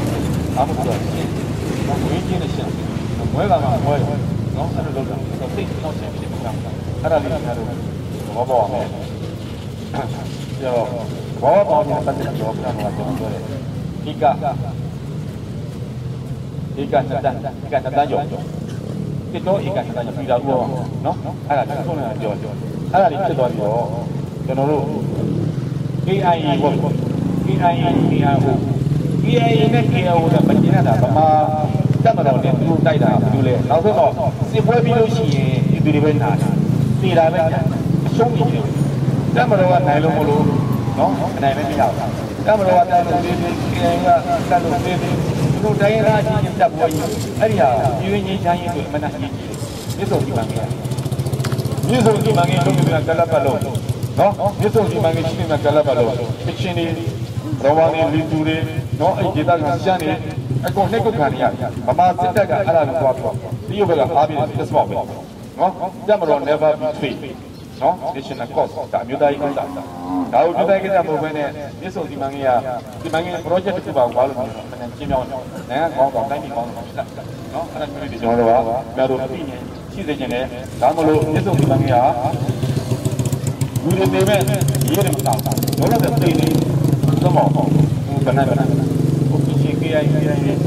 အားမလို့ရှင်းငွေချင်းနဲ့ရှင်းငွေကမှငွေနော်အဲ့လိုလုပ်တာသိတော့ဆင်ဖြစ်မှာအဲ့ဒါလေးကတော့ဘောဘောမယ်ကျော်ဘောဘောနဲ့ပတ်သက်တော့ကျွန်တော်ကကျွန်တော်ပြောတယ် ဒီကဒီကစတဲ့ဒီကစတဲ့ကြောဒီတော့ဧကစတဲ့ပြီးတာဦးအောင်နော်အဲ့ဒါကျွန်တော်ဆုံးနေတာပြောပြောအဲ့ဒါလေးဖြစ်သွားပြီးတော့ကျွန်တော်တို့ KIA ပေါ့ KIA KIO KIA နဲ့ KIO နဲ့မကျင်းတာဗမာတက်မတော်နဲ့သူတိုက်တာဘယ်လိုလဲနောက်ဆုံးတော့စစ်ပွဲပြီးလို့ရှိရင်ဒီတွေပဲနာတယ်တည်တာပဲညာအရှုံးကြီးတယ်တက်မတော်ကနိုင်လို့မလို့နော်အနိုင်လည်းမရဘူး တက်မတော်ကတက်လို့ဒီဒီ KIA ကတက်လို့ဒီဒီသူတို့တိုင်းရာချင်းချင်းတက်ပွဲကြီးအဲ့ဒီဟာပြည်ရင်းချင်းချမ်းရေးကိုအမှန်တမ်းကြီးကြီးမြစ်စုံဒီမှာကြီးမြစ်စုံဒီမှာကြီးလုံးဝကလပ်ပတ်လို့နော်မြစ်စုံဒီမှာကြီးရှိနေတာကလပ်ပတ်လို့ကချင်းနေရဝါနေလီတူတွေနော်အဲ့ဒေသကရှမ်းနေအကုန်နှိတ်ကုတ်ခံရဗမာစစ်တပ်ကအဲ့ဒါကိုသွားပြောဒီဘက်ကအားပြီးတစ်စမောက်ပဲနော်ကြမတော် never be free နော် national cost ဒါအမျိုးသားရေးကိစ္စဒါဒါကိုပြည်သားကိစ္စမဟုတ်ဘဲနဲ့မြစ်စုံဒီမန်ကြီးကဒီမန်ကြီး project တစ်ခုပါဘာလို့လဲဆိုတော့နည်းချင်းမြောင်းနိုင်ငံကောင်းကောင်းတိုင်းပြည်ကောင်းကောင်းဖြစ်လာနော်အဲ့ဒါမျိုးတွေကျွန်တော်တို့ကများတို့ပြည်နေရှိစေချင်တယ်ဒါမှမဟုတ်မြစ်စုံဒီမန်ကြီးကလူတွေနေမဲ့ရေးတယ်မတောင်းဘူးလောလောဆယ်ပြည်နေတော့မဟုတ်ဘူးဘယ်နဲ့ဘယ်နဲ့ဟိုပြည်ရှိ KI KI နဲ့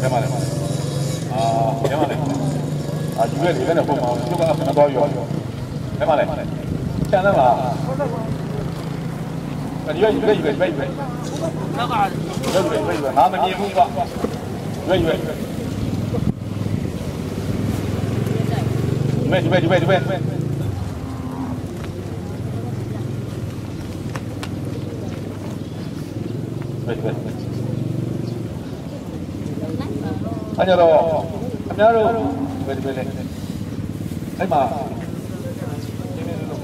ဘယ်မှာလဲအာဘယ်မှာလဲအာဒီရက်ဒီရက်နဲ့ပုံမှာသူကအမှန်တော့ရော ဘယ်မှာလဲချန်တယ်လားဒီရက်ဒီရက်ဒီရက်ဒီရက်နောက်ကရွေ့ရွေ့ရွေ့ရွေ့ငါမမြင်ဘူးကွာရွေ့ရွေ့မဲဒီမဲဒီမဲဒီမဲမဲဒီမဲအဲ့ကြတော့အများတို့ဘယ်ဒီမဲလဲအဲ့မှာဒီနေ့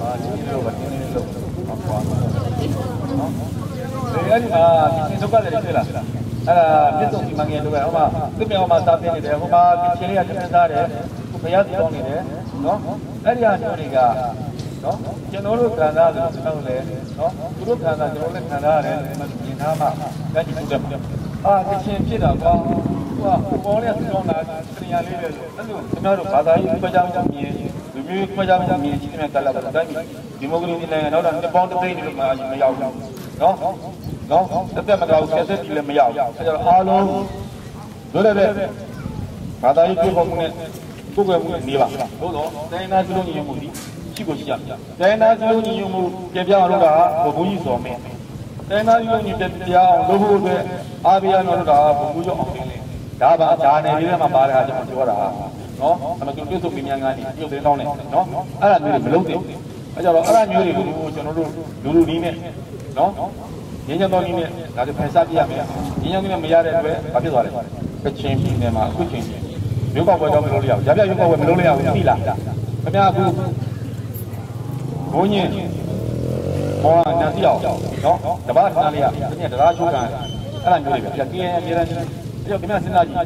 လို့ပါဒီနေ့လို့ပါဒီနေ့လို့ပါပါနော်လေအဲ့ဒီမှာဒီဒုက္ခတွေတွေ့လာအဲ့ဒါပြစ်ဆုံးဒီမငယ်တို့ကဟိုမှာသူ့မြောင်မှာစားပြနေတယ်ဟိုမှာဒီချင်းလေးကတမန်သားတယ်ဘုရားတောင်းနေတယ်နော်အဲ့ဒီဟာမျိုးတွေကနော်ကျွန်တော်တို့ခံစားလို့ကျွန်တော်လည်းနော်သူတို့ခံစားကျွန်တော်လည်းခံစားရတယ်မမြင်သားမှလက်ကြည့်မှုတယ်အာဒီချင်းဖြစ်တာကွာဟိုကပေါ်လေးကသူ့ကောင်းတာတရားလေးပဲအဲ့လိုကျွန်တော်တို့ဘာသာရေးပကြောင်ကြောင်မြင် လူမျိုးခွဲခြားမှုမြင်ချင်းတဲ့ကလာတော့တိုင်းဒီမိုကရေစီနိုင်ငံတော့နှစ်ပေါင်းတစ်သိန်းလို့မှမရောက်ဘူးနော်နော်တက်တက်မတော်ဆက်ဆက်ပြီးလည်းမရောက်အဲဒါအားလုံးလွတ်လပ်တဲ့ဘာသာရေးပြောမှုနဲ့ကိုယ်ကမှုနဲ့နေပါသို့တော့တိုင်းသားစလုံးညီညွတ်မှုဒီရှိကိုရှိရတိုင်းသားစလုံးညီညွတ်မှုပြန်ပြအောင်လုပ်တာဘုံကြီးစော်မင်းတိုင်းသားစလုံးညီပြန်ပြအောင်လုပ်ဖို့အတွက်အားပေးရအောင်လုပ်တာဘုံကြီးအောင်တင်လေဒါပါဒါနယ်လေးထဲမှာပါတဲ့အားကြောင့်ပြောတာ နော်အဲ့တော့ပြုတ်စုံမြများများနေပြုတ်သေးတော့နေနော်အဲ့ဒါမျိုးတွေမလုပ်သင့်ဘူးအဲ့ကြတော့အဲ့ဒါမျိုးတွေကိုကျွန်တော်တို့လူလူနီးနဲ့နော်ငင်းချတော်နီးနဲ့ဒါတွေဖန်ဆပြရမယ်ငင်းချတော်နီးနဲ့မရတဲ့အတွက်ဘာဖြစ်သွားလဲကချင်ပြည်နယ်မှာအခုချိန်ရုပ်ောက်ပွဲတော့မလုပ်ရအောင်ရပြရုပ်ောက်ပွဲမလုပ်ရအောင်သိလားခင်ဗျာအခုဘုန်းကြီးမောင်နာစီအောင်နော်တပတ်ခဏလေးရတနေ့တရားချိုးကန်အဲ့ဒါမျိုးတွေပဲပြကင်းအများနဲ့ပြောခင်ဗျာစဉ်းစားကြည့်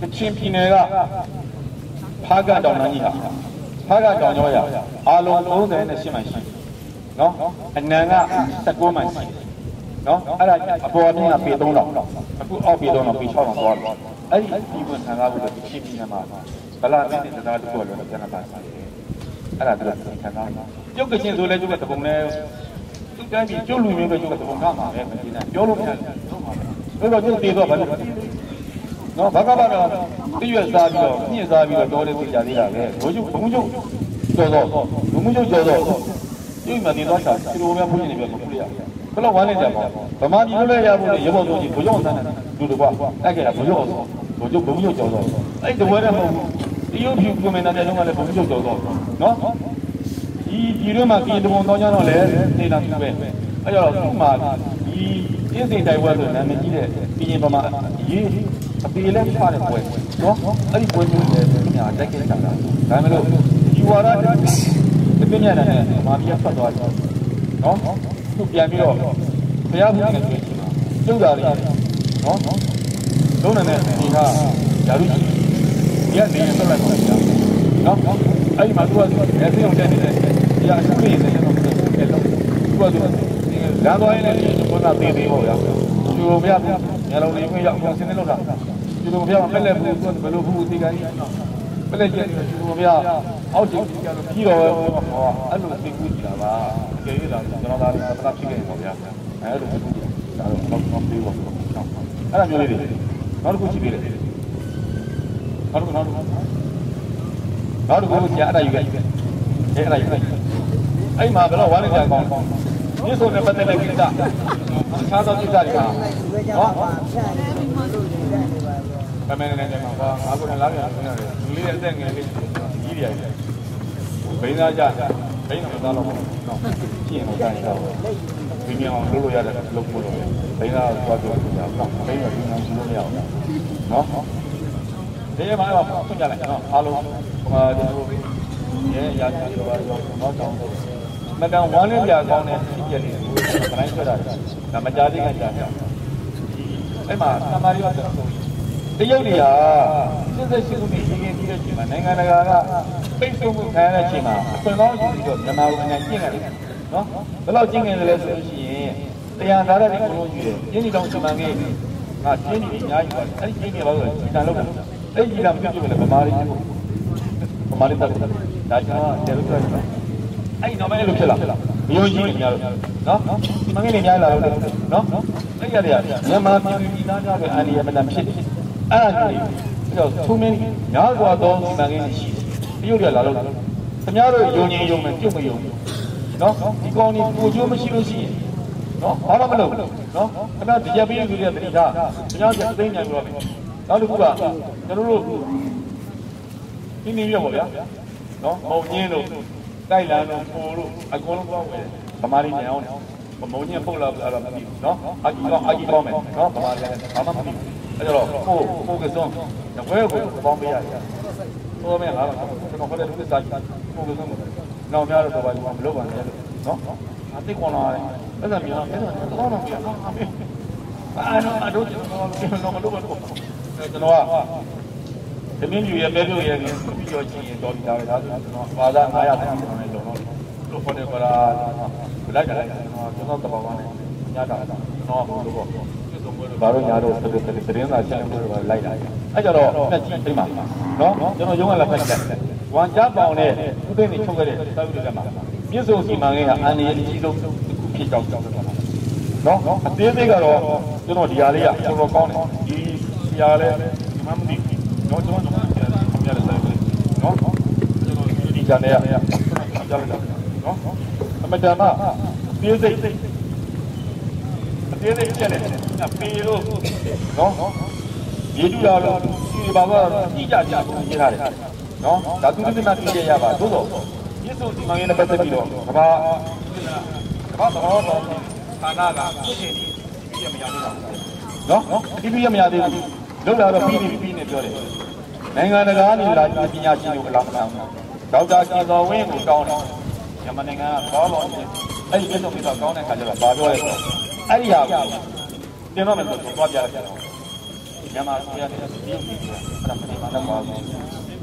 ကချင်ပြည်နယ်က ဖားကတောင်တန်းကြီးဟာဖားကတောင်ကျော်ရအားလုံး38မိုင်ရှိနော်အနံက19မိုင်ရှိနော်အဲ့ဒါအပေါ်အမြင့်ကပေ3000အခုအောက်ပေ3000ပေ6000သွားပြီအဲ့ဒီဒီဝန်ခံကားဖို့ဖြစ်ပြီးနေမှာဗလာနဲ့တရားတခုလို့ပြန်လာပါအဲ့ဒါတို့ခံကားပြုတ်ကချင်းဆိုလဲကျုပ်ကတပုံနဲ့သူတန်းပြီးကျုပ်လူမျိုးပဲကျုပ်ကတပုံကမှာပဲမကြည့်နဲ့ပြောလို့မရတယ်ဟုတ်ပါဘူးအဲ့တော့ကျုပ်တည်တော့ဘာလို့ နော်ဘာကဘာတော့တရွက်စားပြီးတော့ညှစ်စားပြီးတော့တော်တယ်သိကြသေးတာပဲဘိုးကျုပ်ဘုံကျုပ်ကျော်တော့ဘုံကျုပ်ကျော်တော့ဒီမှာနေတော့ချာစီလိုများဖွင့်နေပြီမဖွင့်ရဘယ်တော့ဝမ်းနေကြပါဗမာပြည်လို့လည်းရဖို့လေရဖို့ဆိုကြီးဘုံကျုပ်ဆန်းတယ်လူတကွအဲ့ကဲဘုံကျုပ်ဘုံကျုပ်ဘုံကျုပ်ကျော်တော့အဲ့တဝဲတဲ့မဟုတ်ဘူးဒီရုပ်ဖြူကွန်မန်တာတဲ့လုံးကလည်းဘုံကျုပ်ကျော်တော့နော်ဒီဒီတော့မှပြည်တော်တော်ကြတော့လေနေတာသူပဲအဲ့တော့သူ့မှာဒီအင်းစိန်တိုင်ဝဲဆိုနာမည်ကြီးတဲ့ပြည်ရင်ပမာရေး အပေလဲဖားတဲ့ပွဲနော်အဲ့ဒီပွဲမျိုးလည်းသူများတက်ခဲ့ကြတာဒါမှမဟုတ်ဒီဝါရတဲ့ပြည့်ညတာနဲ့မာပြတ်ဖတ်သွားတယ်နော်သူပြန်ပြီးတော့ဘုရားဘုရားနဲ့တွေ့ချင်တာကျုပ်တာလေးနော်လုံးနဲ့ဒီဟာဓာတ်ကြီးရနေဆက်လိုက်ပါဗျာနော်အဲ့ဒီမှာသူကလည်းသိအောင်တက်နေတယ်ဒီအရှိကြီးနေတယ်တော့တယ်လို့သူကသူလမ်းသွားရင်လည်းဒီဘုရားသေးသေးပေါ့ဗျာကျူမရမျက်လုံးလေးခွင့်ရောက်အောင်ဆင်းနေလို့တာ ကျူမရမလဲဘူးသူဘယ်လိုဘူးဒီကနေ့ပလက်ကျကျူမရအောက်ကျကျတော့ပြီးတော့ဟောအဲ့လိုသိကူးကြည့်တာပါအကယ်၍ဒါကျွန်တော်သားလေးသတ္တဖြစ်ခဲ့ပေါ့ဗျာအဲ့လိုသိကူးကြည့်ဒါတော့မမပြေးပါဘူးအဲ့ဒါမျိုးလေးတွေနောက်တစ်ခုရှိသေးတယ်နောက်တစ်ခုနောက်တစ်ခုနောက်တစ်ခုကြာအဲ့ဒါယူခဲ့အဲ့အဲ့ဒါယူခဲ့အဲ့မှာဘယ်တော့ဝမ်းနေကြကောင်းဒီဆိုတဲ့ပတ်သက်တဲ့ကိစ္စအခြားသောကိစ္စတွေဟာနော် အမေနဲ့နေမှာပါငါကိုလည်းလာပြန်နေတယ်လူလေးရဲ့အသက်ငယ်လေးကြီးတွေရတယ်ဘိန်းသားကြဘိန်းတော့မသားတော့ဘူးနော်ကြည့်ရင်တော့ကြားရတော့ဒီမြောင်လို့လို့ရတယ်လုပ်ဖို့လို့ဘိန်းသားသွားပြောကြတာနော်ဘိန်းတော့ဒီမြောင်ကြည့်လို့မရဘူးနော်ဒီမှာတော့ဖွင့်ကြလိုက်နော်အားလုံးဟိုမှာဒီလိုရဲရာချီတော့ပါတော့တော့တောင်းတော့မကန်ဝမ်းလေးပြကောင်းတဲ့ဖြစ်ချက်လေးကိုခရိုင်းဆွဲတာဒါမကြသေးခင်ကြာကြာအဲ့မှာသမားရောတော့ တရုတ်တွေကစစ်စစ်ရှိခုနှစ်ရင်းရင်းပြီးတဲ့အချိန်မှာနိုင်ငံတကာကပိတ်ဆို့မှုခံရတဲ့အချိန်မှာအခွင့်အရေးရှိပြီးတော့မြန်မာလူငယ်ကျင့်ရတယ်နော်ဘယ်လောက်ကျင့်နေတယ်လဲဆိုလို့ရှိရင်တရားသားတဲ့ဘုံလုံးယူတယ်ကျင့်ဒီတောင်စံမှန်ကြီးငါကျင့်နေအများကြီးပါတယ်အဲ့ဒီကျင့်နေပါလို့ဒီတန်လောက်တာအဲ့ဒီလာမပြည့်ပြည့်လည်းဗမာလေးကျင့်ဗမာလေးတက်တယ်ဒါကျွန်တော်တယ်လို့ပြောတာအဲ့ဒီတော့မဲလို့ဖြစ်လာမယုံကြည်နေကြလို့နော်မငယ်နေများလာလို့နော်အဲ့ရတဲ့မြန်မာပြည်ပြည်သားများပဲအန္တရာယ်မတန်ဖြစ်တယ် အဲ့ဒါကြီးအဲ့တော့သူမင်းများစွာသောဒီမငယ်ရှိတယ်တရုတ်တွေလာလို့ခင်ဗျားတို့ယုံကြည်ယုံမယ်ပြုတ်မယုံဘူးနော်ဒီကောင်ကြီးကိုချိုးမရှိလို့ရှိရင်နော်ဘာမှမလုပ်နော်ခင်ဗျားဒီရက်ပေးလူတွေတတိထားခင်ဗျားကျသိညာပြောပြီနောက်တစ်ခုကကျွန်တော်တို့ဒီနေရပါဗျာနော်မုံညင်းတို့တိုက်လန်တို့ပိုတို့အကုန်လုံးပေါ့ဝယ်ဗမာလေးညောင်းမုံညင်းပုတ်လာအဲ့ဒါမသိဘူးနော်အာကြီးကောအာကြီးကောမယ်နော်ဗမာလေးဘာမှမသိဘူး အဲ့တော့ကိုကိုကစုံဝဲကိုပေါင်းပေးရတယ်ဟိုမဲ့ငါတော့ကျွန်တော်ခေါ်တဲ့လူတွေစားကြည့်ကိုကစုံနောက်များတော့ဘာမှမလုပ်ပါနဲ့နော်အသိကွန်လာတယ်အဲ့ဒါမျိုးအဲ့ဒါတော့တော့ပြန်ဟာမေးအာနော်အတို့ကျွန်တော်ကျွန်တော်မလုပ်ပါဘူးကျွန်တော်ကသမင်းယူရဲ့ပဲပြုတ်ရဲ့ပြီးတော့ချင်းရင်တော်ပြီဒါပဲဒါဆိုကျွန်တော်ဘာသာ900တန်းကျွန်တော်လည်းလုံတော့လို့ခေါ်တယ်ကလားလိုက်ကြလိုက်ကျွန်တော်ကျွန်တော်တဘာဝနဲ့ညတာကျွန်တော်ကဘလို့ပေါ့ ဘာလို့ညာတော့သတင်းသတင်းစာရှင်းလင်းပွဲလိုက်လာအဲ့ကြတော့ဖက်ကြီးအိမ်မှာနော်ကျွန်တော်ရုံးကလည်းဖက်ကြတယ်ဝမ်ချပောင်နဲ့ဥသိမ်းနေချုပ်ခဲ့တဲ့စာအုပ်တွေကမှာပြည့်စုံစီမံကိန်းဟာအန်ဒီရဲ့အကြီးဆုံးဖြစ်ကြောင်းပြောတာနော်အသေးသေးကတော့ကျွန်တော်ဒီဟာလေးကတော်တော်ကောင်းတယ်ဒီဒီဟာလေးဒီမှမသိနော်ကျွန်တော်ကျွန်တော်ပြရတဲ့စာအုပ်လေးနော်ကျွန်တော်ဒီဂျန်နဲ့ရပြလိုက်တာနော်အမတန်မှသေးစိ တ်အသေးစိတ်ချက်တယ်ပေလို့နော်ရေတူရလို့ဒီဘာကကြီးကြကြကိုရေးထားတယ်နော်ဒါသူတိမတ်ပြရပါသို့တော့ပြည့်စုံဒီမှငယ်နဲ့ပတ်သက်ပြီးတော့ကဘာကဘာတော့တော့ဌာနကခုချိန်ဒီပြမရသေးဘူးနော်အတိပြမရသေးဘူးလောက်လာတော့ပြီးပြီပြီးနေပြောတယ်နိုင်ငံတကာနေလာပညာရှင်တို့အလားမလားဒေါက်တာကျင်စော်ဝင်းကိုတောင်းတယ်မြန်မာနိုင်ငံကဘောလုံးအဲ့ဒီပြည့်စုံပြီးတော့ကောင်းတဲ့ခါကျတော့ဘာပြောလဲဆိုတော့ အဲ့ဒီဟာကိုတင်တော့မယ်ဆိုတော့တွားပြရတယ်မြန်မာပြည်ရဲ့ပြည်ပြည်ကအဲ့ဒါမှမဟုတ်ပါဘူး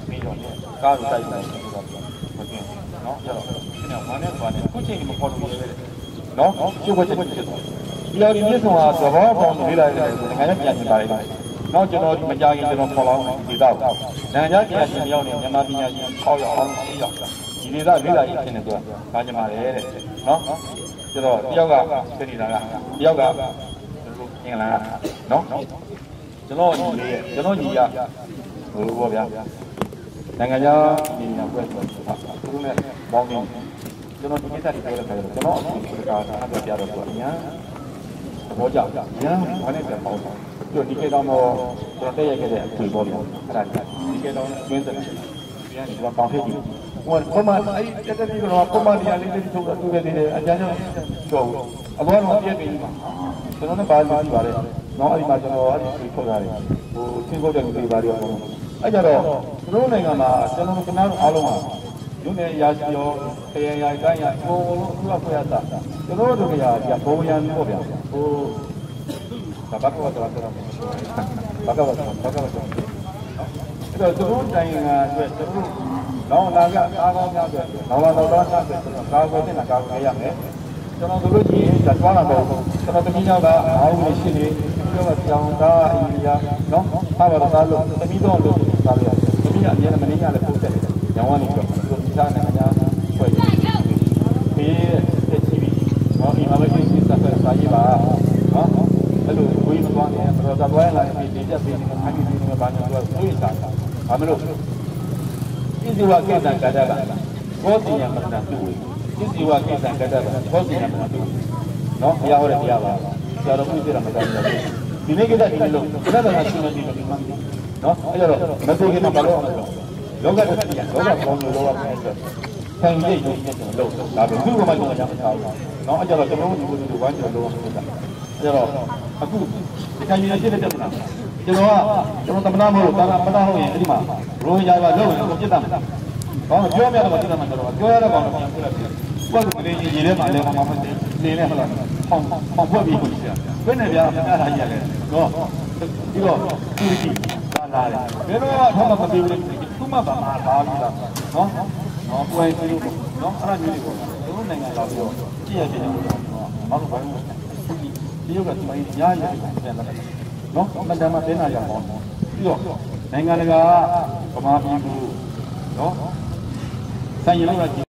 ပြီးတော့ကားကိုတိုက်လိုက်ဆိုတော့ဟုတ်ကဲ့နော်ကျတော့ဒီနေ့ဝမ်းနဲ့သွားတယ်ခုချိန်မပေါ်လို့ရဲတယ်နော်ကျုပ်ကချက်ဖြစ်သွားဒီလိုဒီမြစ်ဆောင်ဟာသဘောပေါက်လေးလိုက်တယ်နိုင်ငံရဲ့ပြန်ပြင်ပါလိုက်နောက်ကျွန်တော်မကြခင်ကျွန်တော်ခေါ်လာအောင်ဒီတော့နိုင်ငံခြားပြန်ပြင်ရောက်နေမြန်မာပညာရှင်6ရောက်အောင်6ရောက်ဒီဒေသလေးလာရေးဖြစ်နေတော့ဒါကြမှာလေတဲ့နော် ကျတော့တယောက်ကသိနေတာကတယောက်ကကျွန်တော်အင်္ဂလန်ကနော်ကျွန်တော်ညီလေးရဲ့ကျွန်တော်ညီကဟိုဘောဗျာနိုင်ငံခြားညီညာပွဲဆိုတော့သူတို့နဲ့ပေါင်းနေကျွန်တော်ဒီကိစ္စတွေပြောတဲ့ခါကျတော့ကျွန်တော်အခုဒီကအားပြောပြတော့ဆိုအများသဘောကျရမ်းဘာနဲ့ပြန်ပေါင်းတာပြောဒီကေတော့မကျွန်တော်တက်ရိုက်ခဲ့တဲ့အခွေပေါ်ပြီအဲ့ဒါဒီကေတော့တွင်းစတယ်ပြန်ဒီတော့ပေါင်းဖြစ်ပြီ ဟိုကမအဲ့ဒီတက်တက်ပြီးတော့ပုံမှန်တရားလေးတွေထုတ်တော့သူပဲနေတယ်အကြမ်းကြောင့်တော့အဘောတော့ပြည့်နေပြီမှာကျွန်တော်လည်းပါလို့ရှိပါတယ်နော်အဲ့ဒီမှာကျွန်တော်အဲ့ဒီထုတ်ရတယ်ဟိုသင်္ကုတ်တဲ့လူတွေပါတော့အဲ့ကြတော့ကျွန်တော်နိုင်ငံမှာကျွန်တော်ကနားအားလုံးဟာလူနေရာရှိရောခရရတိုင်းရအကုန်လုံးသူ့အခွင့်အရေးကျွန်တော်တို့ကရာဘုံရံပေါ့ဗျာဟိုဘာဘာကတော့တော့တော့ဘာကတော့ဘာကတော့အဲ့တော့သူတို့နိုင်ငံအတွက်သူတို့ လောင်လာကအားကောင်းများအတွက်လောင်လာတော့တော့ဆက်ပြီးတော့ကာကွယ်တဲ့ကာကွယ်ရမယ်ကျွန်တော်တို့ကြီးဒါသွားလာတော့ကျွန်တော်တမီးတော့ကအားဦးရှိနေပြောတော့ကြောင်သားအိန္ဒိယနော်ဟာဘာသာလို့တမီးတော့လို့သာရတမီးကအများနဲ့မနေရလည်းပို့တယ်ညောင်းကနေတော့သူစားနေအများဖွဲ့ပြီးပြီးတဲ့ချီပြီးနော်ဒီမှာပဲဒီစက်ဖက်စာရေးပါနော်အဲ့လိုဝေးမသွားနဲ့ပရောဇာပွဲလာပြီးတင်ပြပေးနေမှအပြီးပြီးနေပါနေတော့တွေးစားတာဘာမလို့ ဣဇဝကိစ္စကတ္တကဘောတိယမတ္တသူဝေဣဇဝကိစ္စကတ္တကဘောတိယမတ္တသူနော်ဘုရားဟောတဲ့တရားပါဆရာတော်ဘုရားမတော်ဘူးဒီနေ့ကတည်းကဒီလိုဘုရားတော်ကရှင်မဒီဒီမှန်နော်အဲ့တော့မသိခင်မှာဘာလို့အောင်လဲလောကတစ်ခုကလောကကောင်းလို့လောကပဲဆိုဆံရိပ်ကိုညက်တယ်လို့ဒါပဲသူ့ဘဝမှာကျွန်တော်ကြောင်းထားဘူးနော်အဲ့ကြတော့ကျွန်တော်တို့ဒီလိုဝမ်းကျလို့လောကဆိုတာအဲ့တော့အခုဒီခံရည်ရှိတဲ့ပြဿနာ ကျွန်တော်ကကျွန်တော်တမနာမလို့တာမနာဟုတ်ရင်အဲ့ဒီမှာရိုးရာပါလို့ရင်ကိုပြစ်တာမှာဘာမှပြောပြတော့ပြစ်တာမှာတော့ပြောရတဲ့ကောင်တော့ပြန်ပြလိုက်ပြီဘာလို့ဒီရေထဲမှာလည်းမမသိနေလဲဟုတ်လားဟောင်းဟောင်းဖွက်ပြီးကိုရှိတာဘယ်နဲ့ပြားမနာထားရလဲနော်ပြီးတော့သူကြီးလာလာတယ်ဘယ်တော့မှထောက်မပေးဘူးသူမှပါမှာလာပြီလားနော်နော်ပွင့်ပြီးလို့နော်အဲ့ဒါမျိုးတွေပေါ့တို့နိုင်ငံလာပြီးတော့ကြည့်ရကြည့်ရလို့ဘာလို့ဘာလို့ဒီရောကဒီမှာညာရပြန်လာတယ် နော်မန္တမတင်းနာရအောင်ပြီးတော့နိုင်ငံတကာဗမာပြည်ကိုနော်ဆိုင်ရလို့